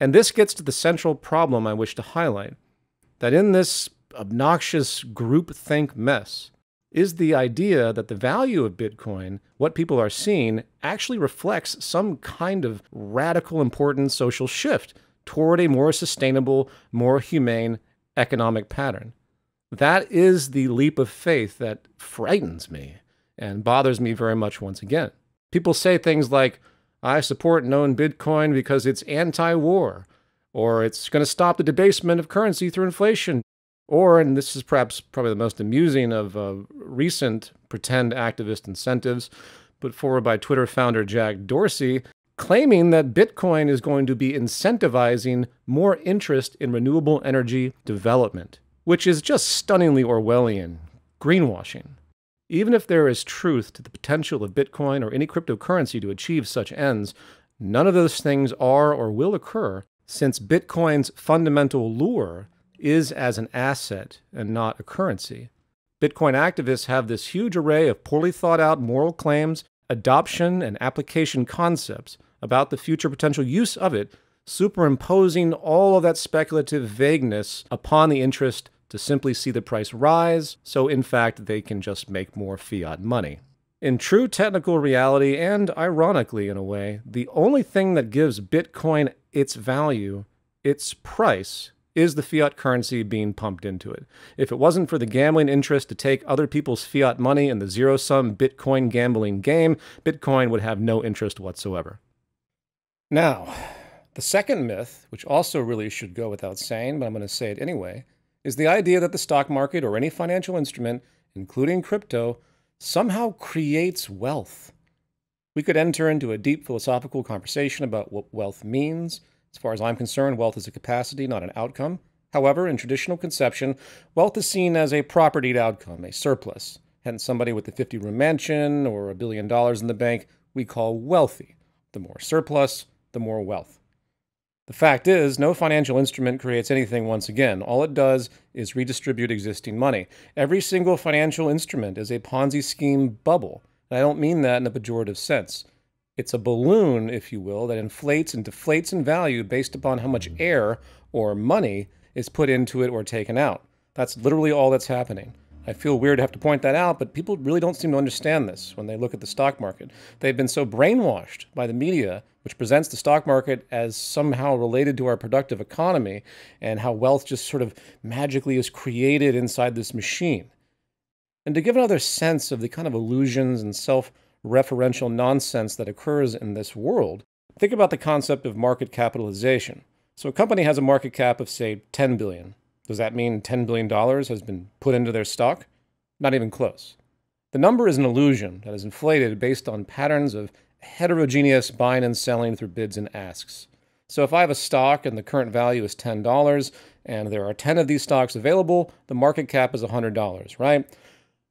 And this gets to the central problem I wish to highlight that in this obnoxious groupthink mess, is the idea that the value of Bitcoin, what people are seeing, actually reflects some kind of radical important social shift toward a more sustainable, more humane economic pattern. That is the leap of faith that frightens me and bothers me very much once again. People say things like, I support known Bitcoin because it's anti war, or it's going to stop the debasement of currency through inflation, or, and this is perhaps probably the most amusing of uh, recent pretend activist incentives, put forward by Twitter founder Jack Dorsey, claiming that Bitcoin is going to be incentivizing more interest in renewable energy development, which is just stunningly Orwellian, greenwashing. Even if there is truth to the potential of Bitcoin or any cryptocurrency to achieve such ends, none of those things are or will occur since Bitcoin's fundamental lure is as an asset and not a currency. Bitcoin activists have this huge array of poorly thought out moral claims, adoption, and application concepts about the future potential use of it, superimposing all of that speculative vagueness upon the interest to simply see the price rise, so in fact they can just make more fiat money. In true technical reality, and ironically in a way, the only thing that gives Bitcoin its value, its price, is the fiat currency being pumped into it. If it wasn't for the gambling interest to take other people's fiat money in the zero sum Bitcoin gambling game, Bitcoin would have no interest whatsoever. Now, the second myth, which also really should go without saying, but I'm going to say it anyway, is the idea that the stock market or any financial instrument, including crypto, somehow creates wealth. We could enter into a deep philosophical conversation about what wealth means as far as I'm concerned, wealth is a capacity, not an outcome. However, in traditional conception, wealth is seen as a propertied outcome, a surplus. Hence, somebody with a 50 room mansion or a billion dollars in the bank, we call wealthy. The more surplus, the more wealth. The fact is, no financial instrument creates anything once again. All it does is redistribute existing money. Every single financial instrument is a Ponzi scheme bubble. And I don't mean that in a pejorative sense. It's a balloon, if you will, that inflates and deflates in value based upon how much mm. air or money is put into it or taken out. That's literally all that's happening. I feel weird to have to point that out, but people really don't seem to understand this when they look at the stock market. They've been so brainwashed by the media, which presents the stock market as somehow related to our productive economy and how wealth just sort of magically is created inside this machine. And to give another sense of the kind of illusions and self referential nonsense that occurs in this world, think about the concept of market capitalization. So a company has a market cap of say 10 billion. Does that mean 10 billion dollars has been put into their stock? Not even close. The number is an illusion that is inflated based on patterns of heterogeneous buying and selling through bids and asks. So if I have a stock and the current value is $10 and there are 10 of these stocks available, the market cap is $100, right?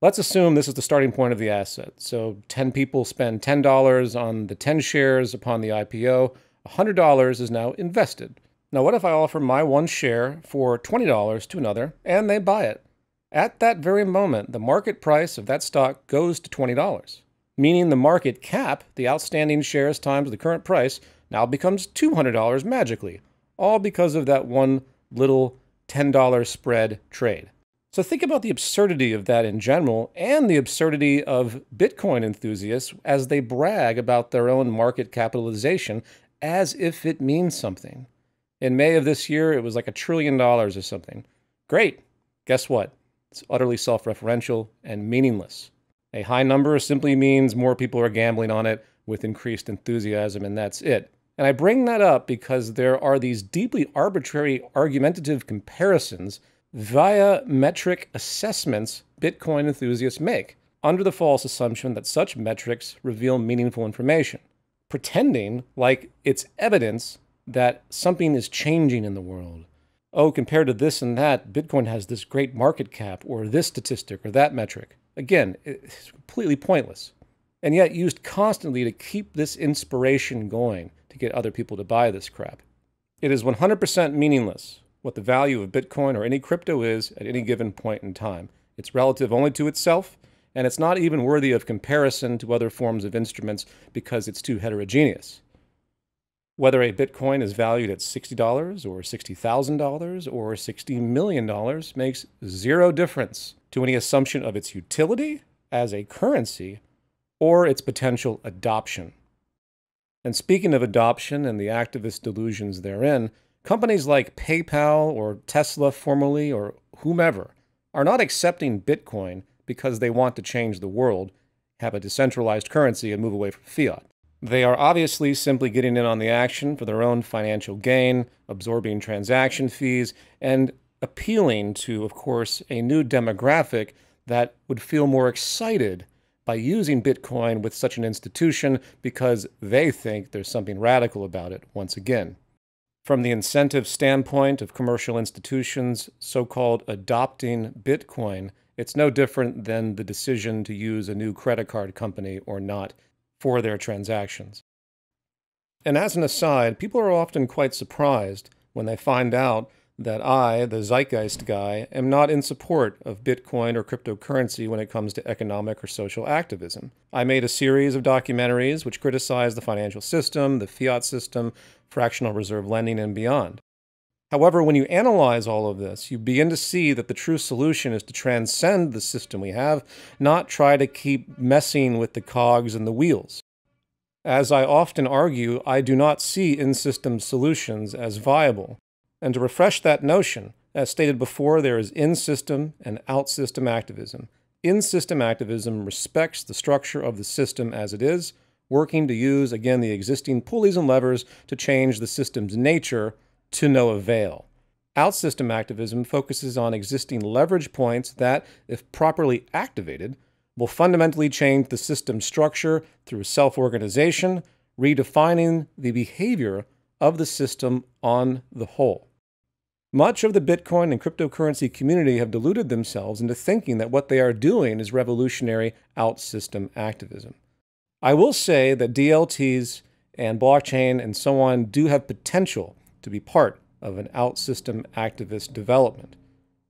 Let's assume this is the starting point of the asset. So 10 people spend $10 on the 10 shares upon the IPO. $100 is now invested. Now, what if I offer my one share for $20 to another and they buy it? At that very moment, the market price of that stock goes to $20, meaning the market cap, the outstanding shares times the current price, now becomes $200 magically, all because of that one little $10 spread trade. So think about the absurdity of that in general and the absurdity of Bitcoin enthusiasts as they brag about their own market capitalization as if it means something. In May of this year, it was like a trillion dollars or something. Great. Guess what? It's utterly self referential and meaningless. A high number simply means more people are gambling on it with increased enthusiasm, and that's it. And I bring that up because there are these deeply arbitrary argumentative comparisons via metric assessments Bitcoin enthusiasts make, under the false assumption that such metrics reveal meaningful information, pretending like it's evidence that something is changing in the world. Oh, compared to this and that, Bitcoin has this great market cap, or this statistic, or that metric. Again, it's completely pointless, and yet used constantly to keep this inspiration going to get other people to buy this crap. It is 100% meaningless what the value of Bitcoin or any crypto is at any given point in time. It's relative only to itself, and it's not even worthy of comparison to other forms of instruments because it's too heterogeneous. Whether a Bitcoin is valued at $60 or $60,000 or $60 million makes zero difference to any assumption of its utility as a currency or its potential adoption. And speaking of adoption and the activist delusions therein, companies like PayPal or Tesla formerly or whomever are not accepting Bitcoin because they want to change the world, have a decentralized currency, and move away from fiat. They are obviously simply getting in on the action for their own financial gain, absorbing transaction fees, and appealing to, of course, a new demographic that would feel more excited by using Bitcoin with such an institution because they think there's something radical about it once again. From the incentive standpoint of commercial institutions so called adopting Bitcoin, it's no different than the decision to use a new credit card company or not for their transactions. And as an aside, people are often quite surprised when they find out that I, the zeitgeist guy, am not in support of Bitcoin or cryptocurrency when it comes to economic or social activism. I made a series of documentaries which criticize the financial system, the fiat system, fractional reserve lending, and beyond. However, when you analyze all of this, you begin to see that the true solution is to transcend the system we have, not try to keep messing with the cogs and the wheels. As I often argue, I do not see in system solutions as viable. And to refresh that notion, as stated before, there is in system and out system activism. In system activism respects the structure of the system as it is, working to use, again, the existing pulleys and levers to change the system's nature to no avail. Out system activism focuses on existing leverage points that, if properly activated, will fundamentally change the system structure through self organization, redefining the behavior of the system on the whole. Much of the Bitcoin and cryptocurrency community have deluded themselves into thinking that what they are doing is revolutionary outsystem activism. I will say that DLTs and blockchain and so on do have potential to be part of an out-system activist development,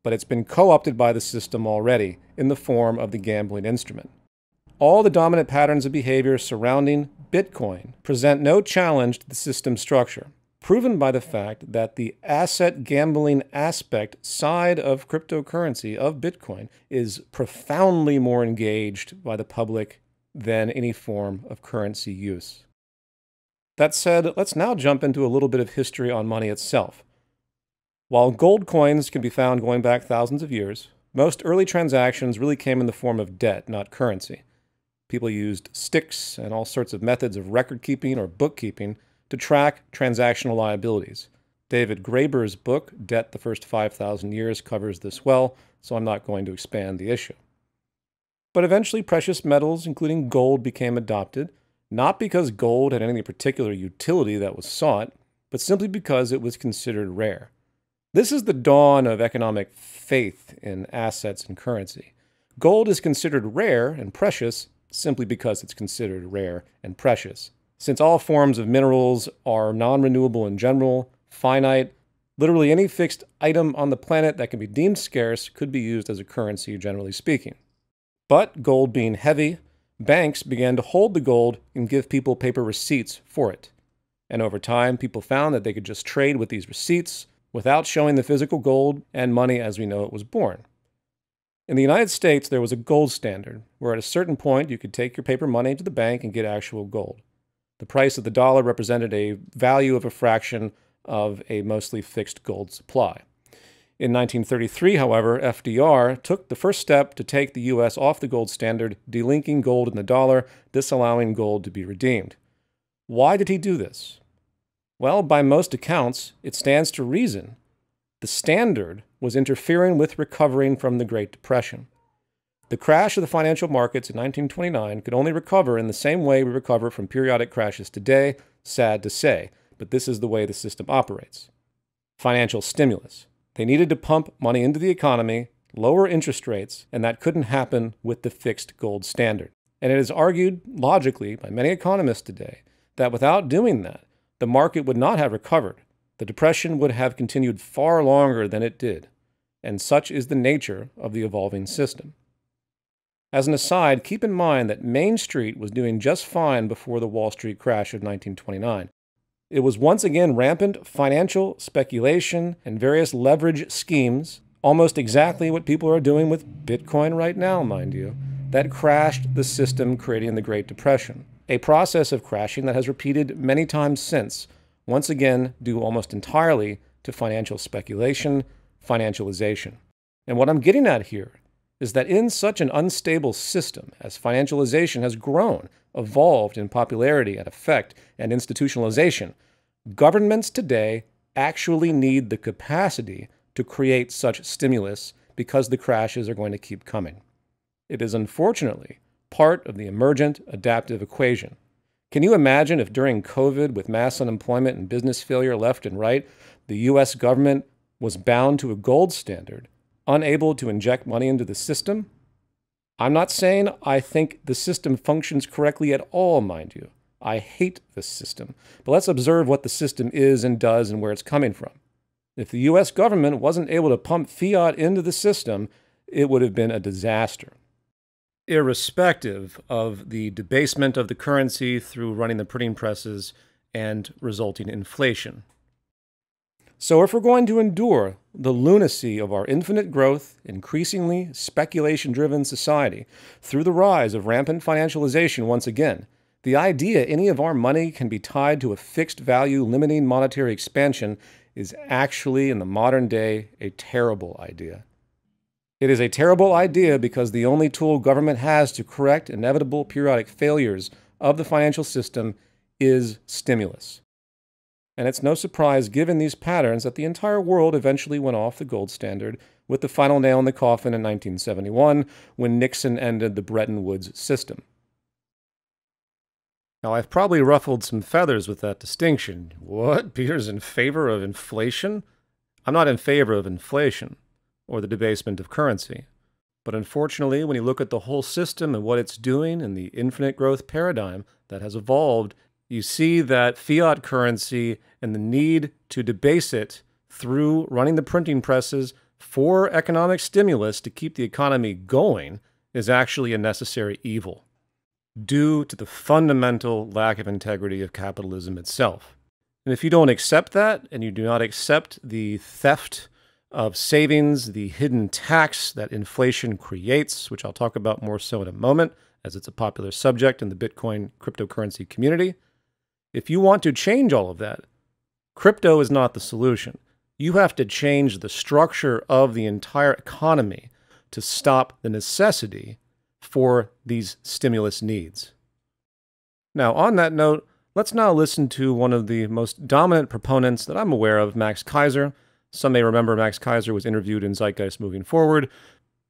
but it's been co-opted by the system already in the form of the gambling instrument. All the dominant patterns of behavior surrounding Bitcoin present no challenge to the system structure, proven by the fact that the asset gambling aspect side of cryptocurrency, of Bitcoin, is profoundly more engaged by the public than any form of currency use. That said, let's now jump into a little bit of history on money itself. While gold coins can be found going back thousands of years, most early transactions really came in the form of debt, not currency. People used sticks and all sorts of methods of record keeping or bookkeeping to track transactional liabilities. David Graeber's book, Debt the First 5,000 Years, covers this well, so I'm not going to expand the issue. But eventually, precious metals, including gold, became adopted, not because gold had any particular utility that was sought, but simply because it was considered rare. This is the dawn of economic faith in assets and currency. Gold is considered rare and precious simply because it's considered rare and precious. Since all forms of minerals are non renewable in general, finite, literally any fixed item on the planet that can be deemed scarce could be used as a currency, generally speaking. But gold being heavy, banks began to hold the gold and give people paper receipts for it. And over time, people found that they could just trade with these receipts without showing the physical gold and money as we know it was born. In the United States, there was a gold standard, where at a certain point you could take your paper money to the bank and get actual gold. The price of the dollar represented a value of a fraction of a mostly fixed gold supply. In 1933, however, FDR took the first step to take the U.S. off the gold standard, delinking gold in the dollar, disallowing gold to be redeemed. Why did he do this? Well, by most accounts, it stands to reason. The standard was interfering with recovering from the Great Depression. The crash of the financial markets in 1929 could only recover in the same way we recover from periodic crashes today, sad to say, but this is the way the system operates. Financial stimulus. They needed to pump money into the economy, lower interest rates, and that couldn't happen with the fixed gold standard. And it is argued logically by many economists today that without doing that, the market would not have recovered. The depression would have continued far longer than it did. And such is the nature of the evolving system. As an aside, keep in mind that Main Street was doing just fine before the Wall Street crash of 1929. It was once again rampant financial speculation and various leverage schemes, almost exactly what people are doing with Bitcoin right now, mind you, that crashed the system, creating the Great Depression. A process of crashing that has repeated many times since, once again due almost entirely to financial speculation, financialization. And what I'm getting at here is that in such an unstable system as financialization has grown, evolved in popularity and effect and institutionalization, governments today actually need the capacity to create such stimulus because the crashes are going to keep coming. It is unfortunately part of the emergent adaptive equation. Can you imagine if during COVID, with mass unemployment and business failure left and right, the US government was bound to a gold standard unable to inject money into the system. I'm not saying I think the system functions correctly at all, mind you. I hate this system. But let's observe what the system is and does and where it's coming from. If the US government wasn't able to pump fiat into the system, it would have been a disaster. Irrespective of the debasement of the currency through running the printing presses and resulting inflation. So, if we're going to endure the lunacy of our infinite growth, increasingly speculation driven society through the rise of rampant financialization once again, the idea any of our money can be tied to a fixed value limiting monetary expansion is actually, in the modern day, a terrible idea. It is a terrible idea because the only tool government has to correct inevitable periodic failures of the financial system is stimulus. And it's no surprise, given these patterns, that the entire world eventually went off the gold standard, with the final nail in the coffin in 1971 when Nixon ended the Bretton Woods system. Now, I've probably ruffled some feathers with that distinction. What? Peter's in favor of inflation? I'm not in favor of inflation or the debasement of currency. But unfortunately, when you look at the whole system and what it's doing and the infinite growth paradigm that has evolved you see that fiat currency and the need to debase it through running the printing presses for economic stimulus to keep the economy going is actually a necessary evil due to the fundamental lack of integrity of capitalism itself. And if you don't accept that and you do not accept the theft of savings, the hidden tax that inflation creates, which I'll talk about more so in a moment, as it's a popular subject in the Bitcoin cryptocurrency community, if you want to change all of that, crypto is not the solution. You have to change the structure of the entire economy to stop the necessity for these stimulus needs. Now, on that note, let's now listen to one of the most dominant proponents that I'm aware of, Max Keiser. Some may remember Max Keiser was interviewed in Zeitgeist Moving Forward.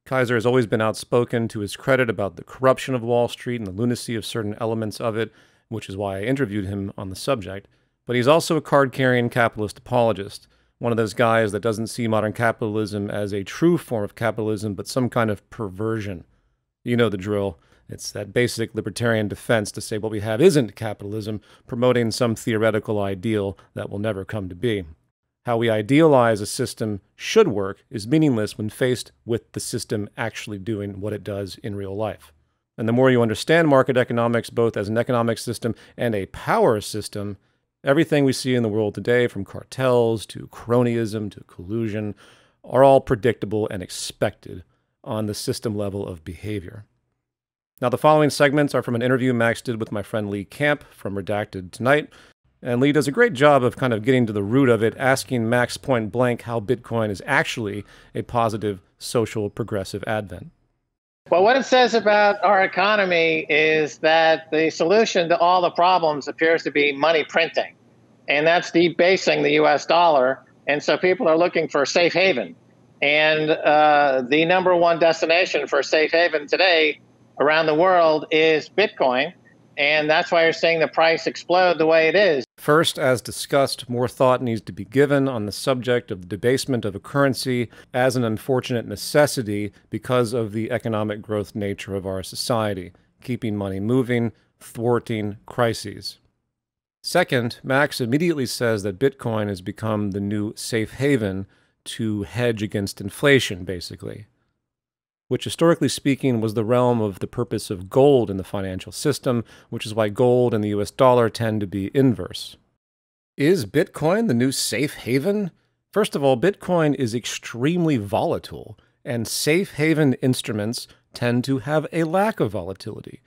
Keiser has always been outspoken to his credit about the corruption of Wall Street and the lunacy of certain elements of it which is why I interviewed him on the subject. But he's also a card carrying capitalist apologist, one of those guys that doesn't see modern capitalism as a true form of capitalism, but some kind of perversion. You know the drill. It's that basic libertarian defense to say what we have isn't capitalism, promoting some theoretical ideal that will never come to be. How we idealize a system should work is meaningless when faced with the system actually doing what it does in real life. And the more you understand market economics, both as an economic system and a power system, everything we see in the world today, from cartels to cronyism to collusion, are all predictable and expected on the system level of behavior. Now, the following segments are from an interview Max did with my friend Lee Camp from Redacted Tonight. And Lee does a great job of kind of getting to the root of it, asking Max point blank how Bitcoin is actually a positive social progressive advent. Well, what it says about our economy is that the solution to all the problems appears to be money printing, and that's debasing the US dollar. And so people are looking for a safe haven. And uh, the number one destination for safe haven today around the world is Bitcoin. And that's why you're seeing the price explode the way it is. First, as discussed, more thought needs to be given on the subject of the debasement of a currency as an unfortunate necessity because of the economic growth nature of our society, keeping money moving, thwarting crises. Second, Max immediately says that Bitcoin has become the new safe haven to hedge against inflation, basically, which historically speaking was the realm of the purpose of gold in the financial system, which is why gold and the US dollar tend to be inverse. Is Bitcoin the new safe haven? First of all, Bitcoin is extremely volatile, and safe haven instruments tend to have a lack of volatility.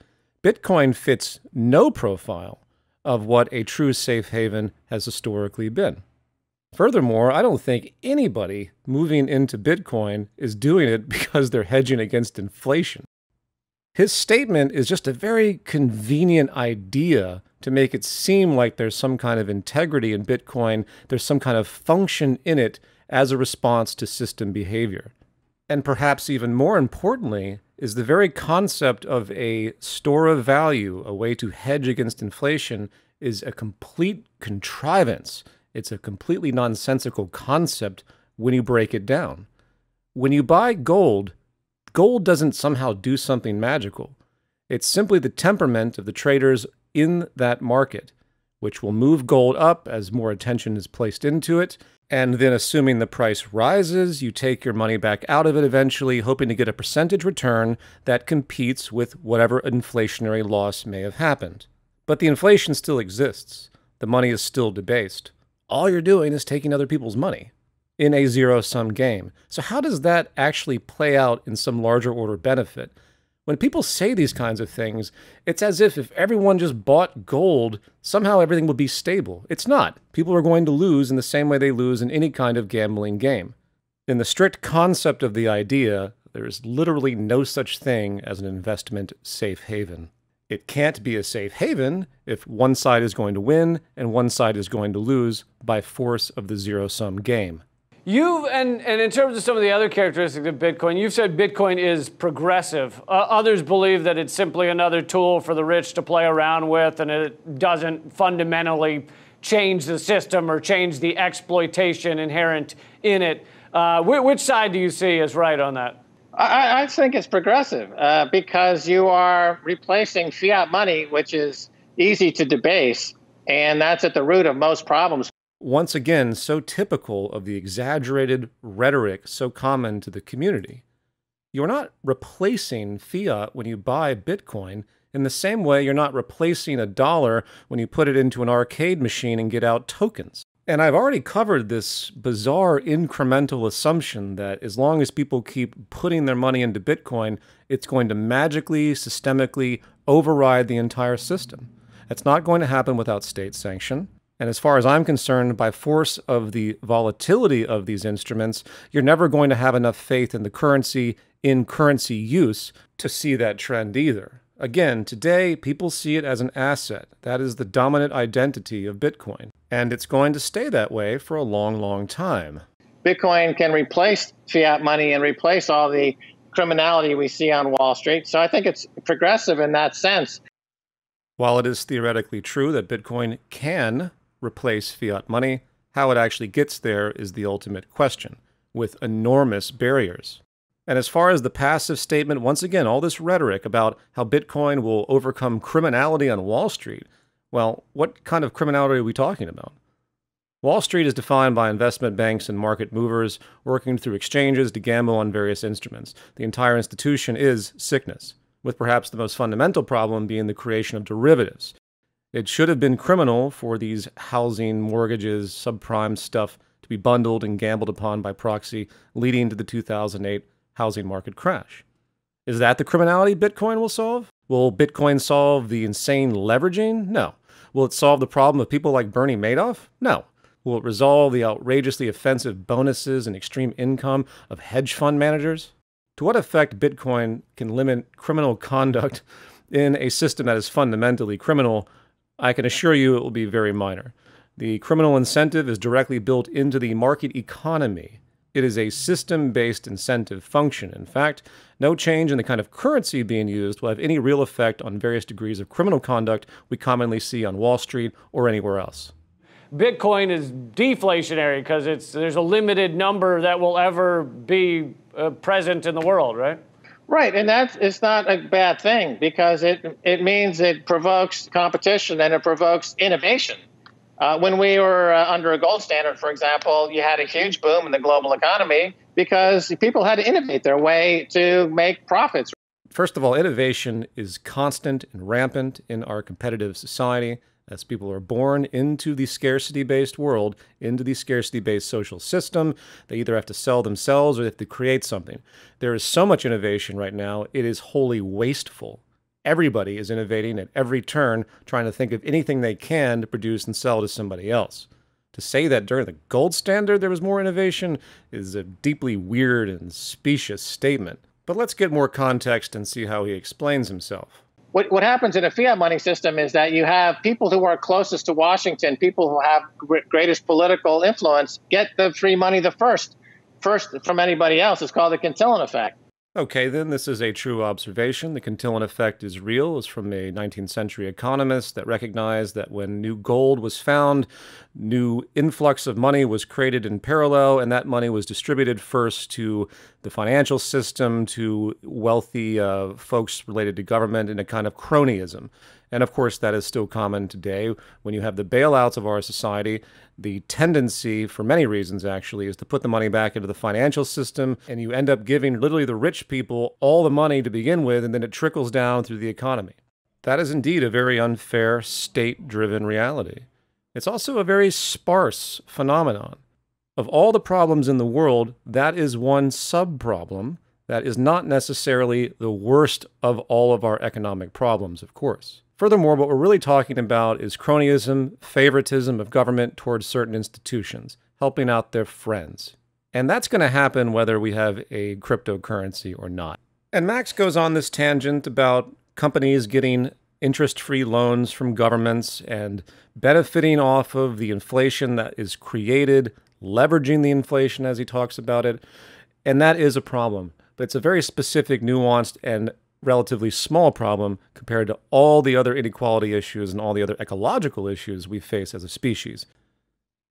Bitcoin fits no profile of what a true safe haven has historically been. Furthermore, I don't think anybody moving into Bitcoin is doing it because they're hedging against inflation. His statement is just a very convenient idea to make it seem like there's some kind of integrity in Bitcoin, there's some kind of function in it as a response to system behavior. And perhaps even more importantly, is the very concept of a store of value, a way to hedge against inflation, is a complete contrivance it's a completely nonsensical concept when you break it down. When you buy gold, gold doesn't somehow do something magical. It's simply the temperament of the traders in that market, which will move gold up as more attention is placed into it. And then, assuming the price rises, you take your money back out of it eventually, hoping to get a percentage return that competes with whatever inflationary loss may have happened. But the inflation still exists. The money is still debased all you're doing is taking other people's money in a zero sum game. So, how does that actually play out in some larger order benefit? When people say these kinds of things, it's as if if everyone just bought gold, somehow everything would be stable. It's not. People are going to lose in the same way they lose in any kind of gambling game. In the strict concept of the idea, there is literally no such thing as an investment safe haven. It can't be a safe haven if one side is going to win and one side is going to lose by force of the zero sum game. You've, and, and in terms of some of the other characteristics of Bitcoin, you've said Bitcoin is progressive. Uh, others believe that it's simply another tool for the rich to play around with and it doesn't fundamentally change the system or change the exploitation inherent in it. Uh, which side do you see as right on that? I, I think it's progressive uh, because you are replacing fiat money, which is easy to debase, and that's at the root of most problems. Once again, so typical of the exaggerated rhetoric so common to the community. You're not replacing fiat when you buy Bitcoin in the same way you're not replacing a dollar when you put it into an arcade machine and get out tokens. And I've already covered this bizarre incremental assumption that as long as people keep putting their money into Bitcoin, it's going to magically, systemically override the entire system. That's not going to happen without state sanction. And as far as I'm concerned, by force of the volatility of these instruments, you're never going to have enough faith in the currency, in currency use, to see that trend either. Again, today people see it as an asset. That is the dominant identity of Bitcoin. And it's going to stay that way for a long, long time. Bitcoin can replace fiat money and replace all the criminality we see on Wall Street. So I think it's progressive in that sense. While it is theoretically true that Bitcoin can replace fiat money, how it actually gets there is the ultimate question, with enormous barriers. And as far as the passive statement, once again, all this rhetoric about how Bitcoin will overcome criminality on Wall Street. Well, what kind of criminality are we talking about? Wall Street is defined by investment banks and market movers working through exchanges to gamble on various instruments. The entire institution is sickness, with perhaps the most fundamental problem being the creation of derivatives. It should have been criminal for these housing, mortgages, subprime stuff to be bundled and gambled upon by proxy, leading to the 2008 housing market crash. Is that the criminality Bitcoin will solve? Will Bitcoin solve the insane leveraging? No. Will it solve the problem of people like Bernie Madoff? No. Will it resolve the outrageously offensive bonuses and extreme income of hedge fund managers? To what effect Bitcoin can limit criminal conduct in a system that is fundamentally criminal, I can assure you it will be very minor. The criminal incentive is directly built into the market economy It is a system based incentive function. In fact, no change in the kind of currency being used will have any real effect on various degrees of criminal conduct we commonly see on Wall Street or anywhere else. Bitcoin is deflationary because it's there's a limited number that will ever be uh, present in the world, right? Right, and that's it's not a bad thing because it it means it provokes competition and it provokes innovation. Uh, when we were uh, under a gold standard, for example, you had a huge boom in the global economy because people had to innovate their way to make profits. First of all, innovation is constant and rampant in our competitive society as people are born into the scarcity based world, into the scarcity based social system. They either have to sell themselves or they have to create something. There is so much innovation right now, it is wholly wasteful. Everybody is innovating at every turn, trying to think of anything they can to produce and sell to somebody else. To say that during the gold standard there was more innovation is a deeply weird and specious statement. But let's get more context and see how he explains himself. What, what happens in a fiat money system is that you have people who are closest to Washington, people who have greatest political influence, get the free money the first, first from anybody else. It's called the Cantillon effect. Okay, then this is a true observation. The Cantillon effect is real. It's from a 19th century economist that recognized that when new gold was found, new influx of money was created in parallel, and that money was distributed first to the financial system, to wealthy uh, folks related to government in a kind of cronyism. And of course, that is still common today. When you have the bailouts of our society, the tendency, for many reasons actually, is to put the money back into the financial system, and you end up giving literally the rich people all the money to begin with, and then it trickles down through the economy. That is indeed a very unfair, state driven reality. It's also a very sparse phenomenon. Of all the problems in the world, that is one sub problem that is not necessarily the worst of all of our economic problems, of course. Furthermore, what we're really talking about is cronyism, favoritism of government towards certain institutions, helping out their friends. And that's going to happen whether we have a cryptocurrency or not. And Max goes on this tangent about companies getting interest free loans from governments and benefiting off of the inflation that is created, leveraging the inflation as he talks about it. And that is a problem. But it's a very specific, nuanced, and relatively small problem compared to all the other inequality issues and all the other ecological issues we face as a species.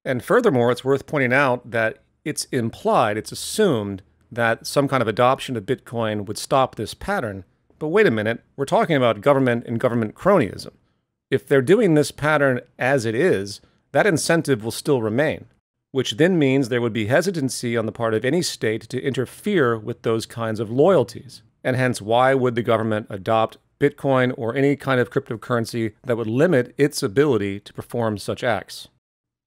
And furthermore, it's worth pointing out that it's implied, it's assumed that some kind of adoption of Bitcoin would stop this pattern. But wait a minute, we're talking about government and government cronyism. If they're doing this pattern as it is, that incentive will still remain, which then means there would be hesitancy on the part of any state to interfere with those kinds of loyalties. And hence, why would the government adopt Bitcoin or any kind of cryptocurrency that would limit its ability to perform such acts?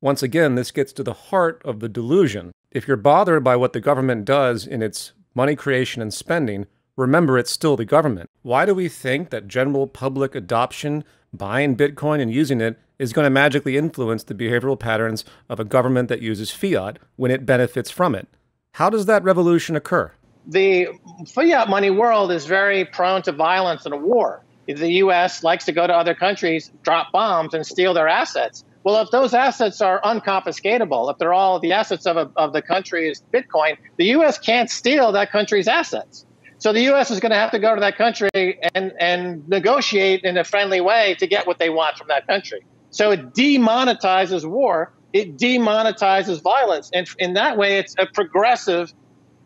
Once again, this gets to the heart of the delusion. If you're bothered by what the government does in its money creation and spending, remember it's still the government. Why do we think that general public adoption, buying Bitcoin and using it, is going to magically influence the behavioral patterns of a government that uses fiat when it benefits from it? How does that revolution occur? The fiat money world is very prone to violence and a war. The U.S. likes to go to other countries, drop bombs, and steal their assets. Well, if those assets are unconfiscatable, if they're all the assets of, a, of the country is Bitcoin, the U.S. can't steal that country's assets. So the U.S. is going to have to go to that country and, and negotiate in a friendly way to get what they want from that country. So it demonetizes war. It demonetizes violence. And in that way, it's a progressive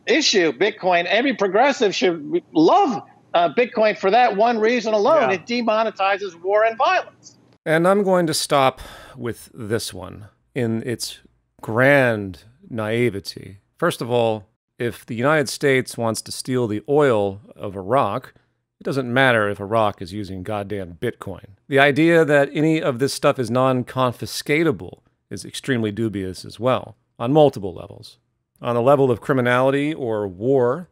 issue Bitcoin. Every progressive should love uh, Bitcoin for that one reason alone. Yeah. It demonetizes war and violence. And I'm going to stop with this one in its grand naivety. First of all, if the United States wants to steal the oil of Iraq, it doesn't matter if Iraq is using goddamn Bitcoin. The idea that any of this stuff is non confiscatable is extremely dubious as well, on multiple levels on the level of criminality or war,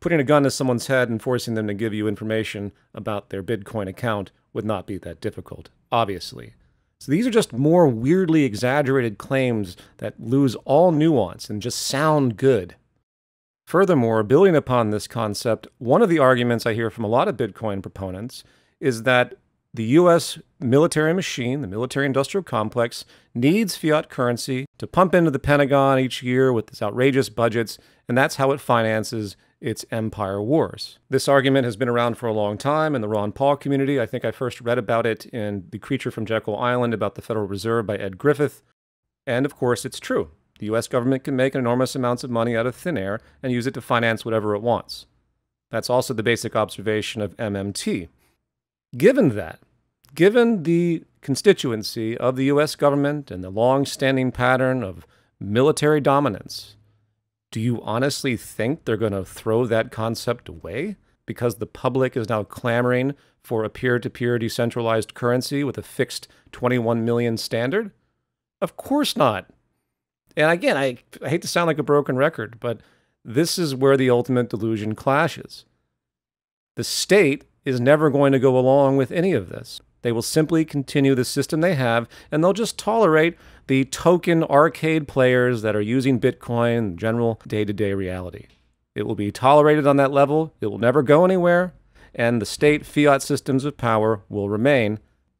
putting a gun to someone's head and forcing them to give you information about their Bitcoin account would not be that difficult, obviously. So these are just more weirdly exaggerated claims that lose all nuance and just sound good. Furthermore, building upon this concept, one of the arguments I hear from a lot of Bitcoin proponents is that The U.S. military machine, the military industrial complex, needs fiat currency to pump into the Pentagon each year with its outrageous budgets, and that's how it finances its empire wars. This argument has been around for a long time in the Ron Paul community. I think I first read about it in The Creature from Jekyll Island about the Federal Reserve by Ed Griffin. And of course, it's true. The US government can make enormous amounts of money out of thin air and use it to finance whatever it wants. That's also the basic observation of MMT. Given that, given the constituency of the US government and the long standing pattern of military dominance, do you honestly think they're going to throw that concept away because the public is now clamoring for a peer to peer decentralized currency with a fixed 21 million standard? Of course not. And again, I, I hate to sound like a broken record, but this is where the ultimate delusion clashes. The state is never going to go along with any of this. They will simply continue the system they have, and they'll just tolerate the token arcade players that are using Bitcoin in general day to day reality. It will be tolerated on that level, it will never go anywhere, and the state fiat systems of power will remain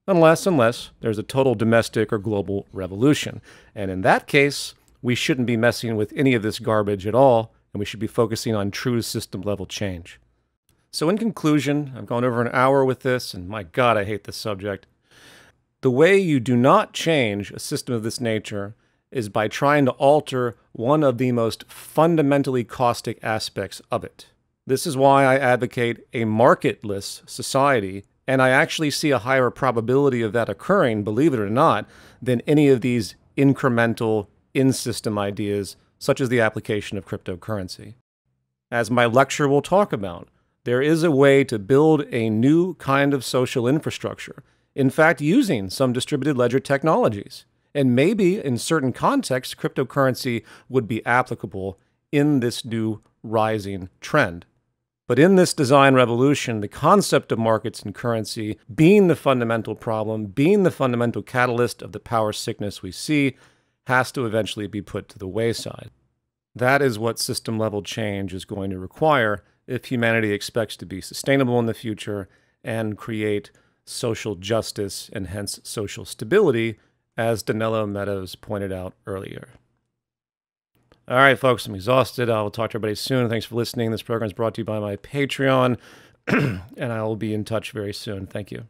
unless unless there's a total domestic or global revolution. And in that case, we shouldn't be messing with any of this garbage at all, and we should be focusing on true system level change. So, in conclusion, I've gone over an hour with this, and my God, I hate this subject. The way you do not change a system of this nature is by trying to alter one of the most fundamentally caustic aspects of it. This is why I advocate a marketless society, and I actually see a higher probability of that occurring, believe it or not, than any of these incremental in system ideas, such as the application of cryptocurrency. As my lecture will talk about, there is a way to build a new kind of social infrastructure, in fact, using some distributed ledger technologies. And maybe in certain contexts, cryptocurrency would be applicable in this new rising trend. But in this design revolution, the concept of markets and currency being the fundamental problem, being the fundamental catalyst of the power sickness we see, has to eventually be put to the wayside. That is what system level change is going to require if humanity expects to be sustainable in the future and create social justice and hence social stability, as Donella Meadows pointed out earlier. All right, folks, I'm exhausted. I will talk to everybody soon. Thanks for listening. This program is brought to you by my Patreon, and I will be in touch very soon. Thank you.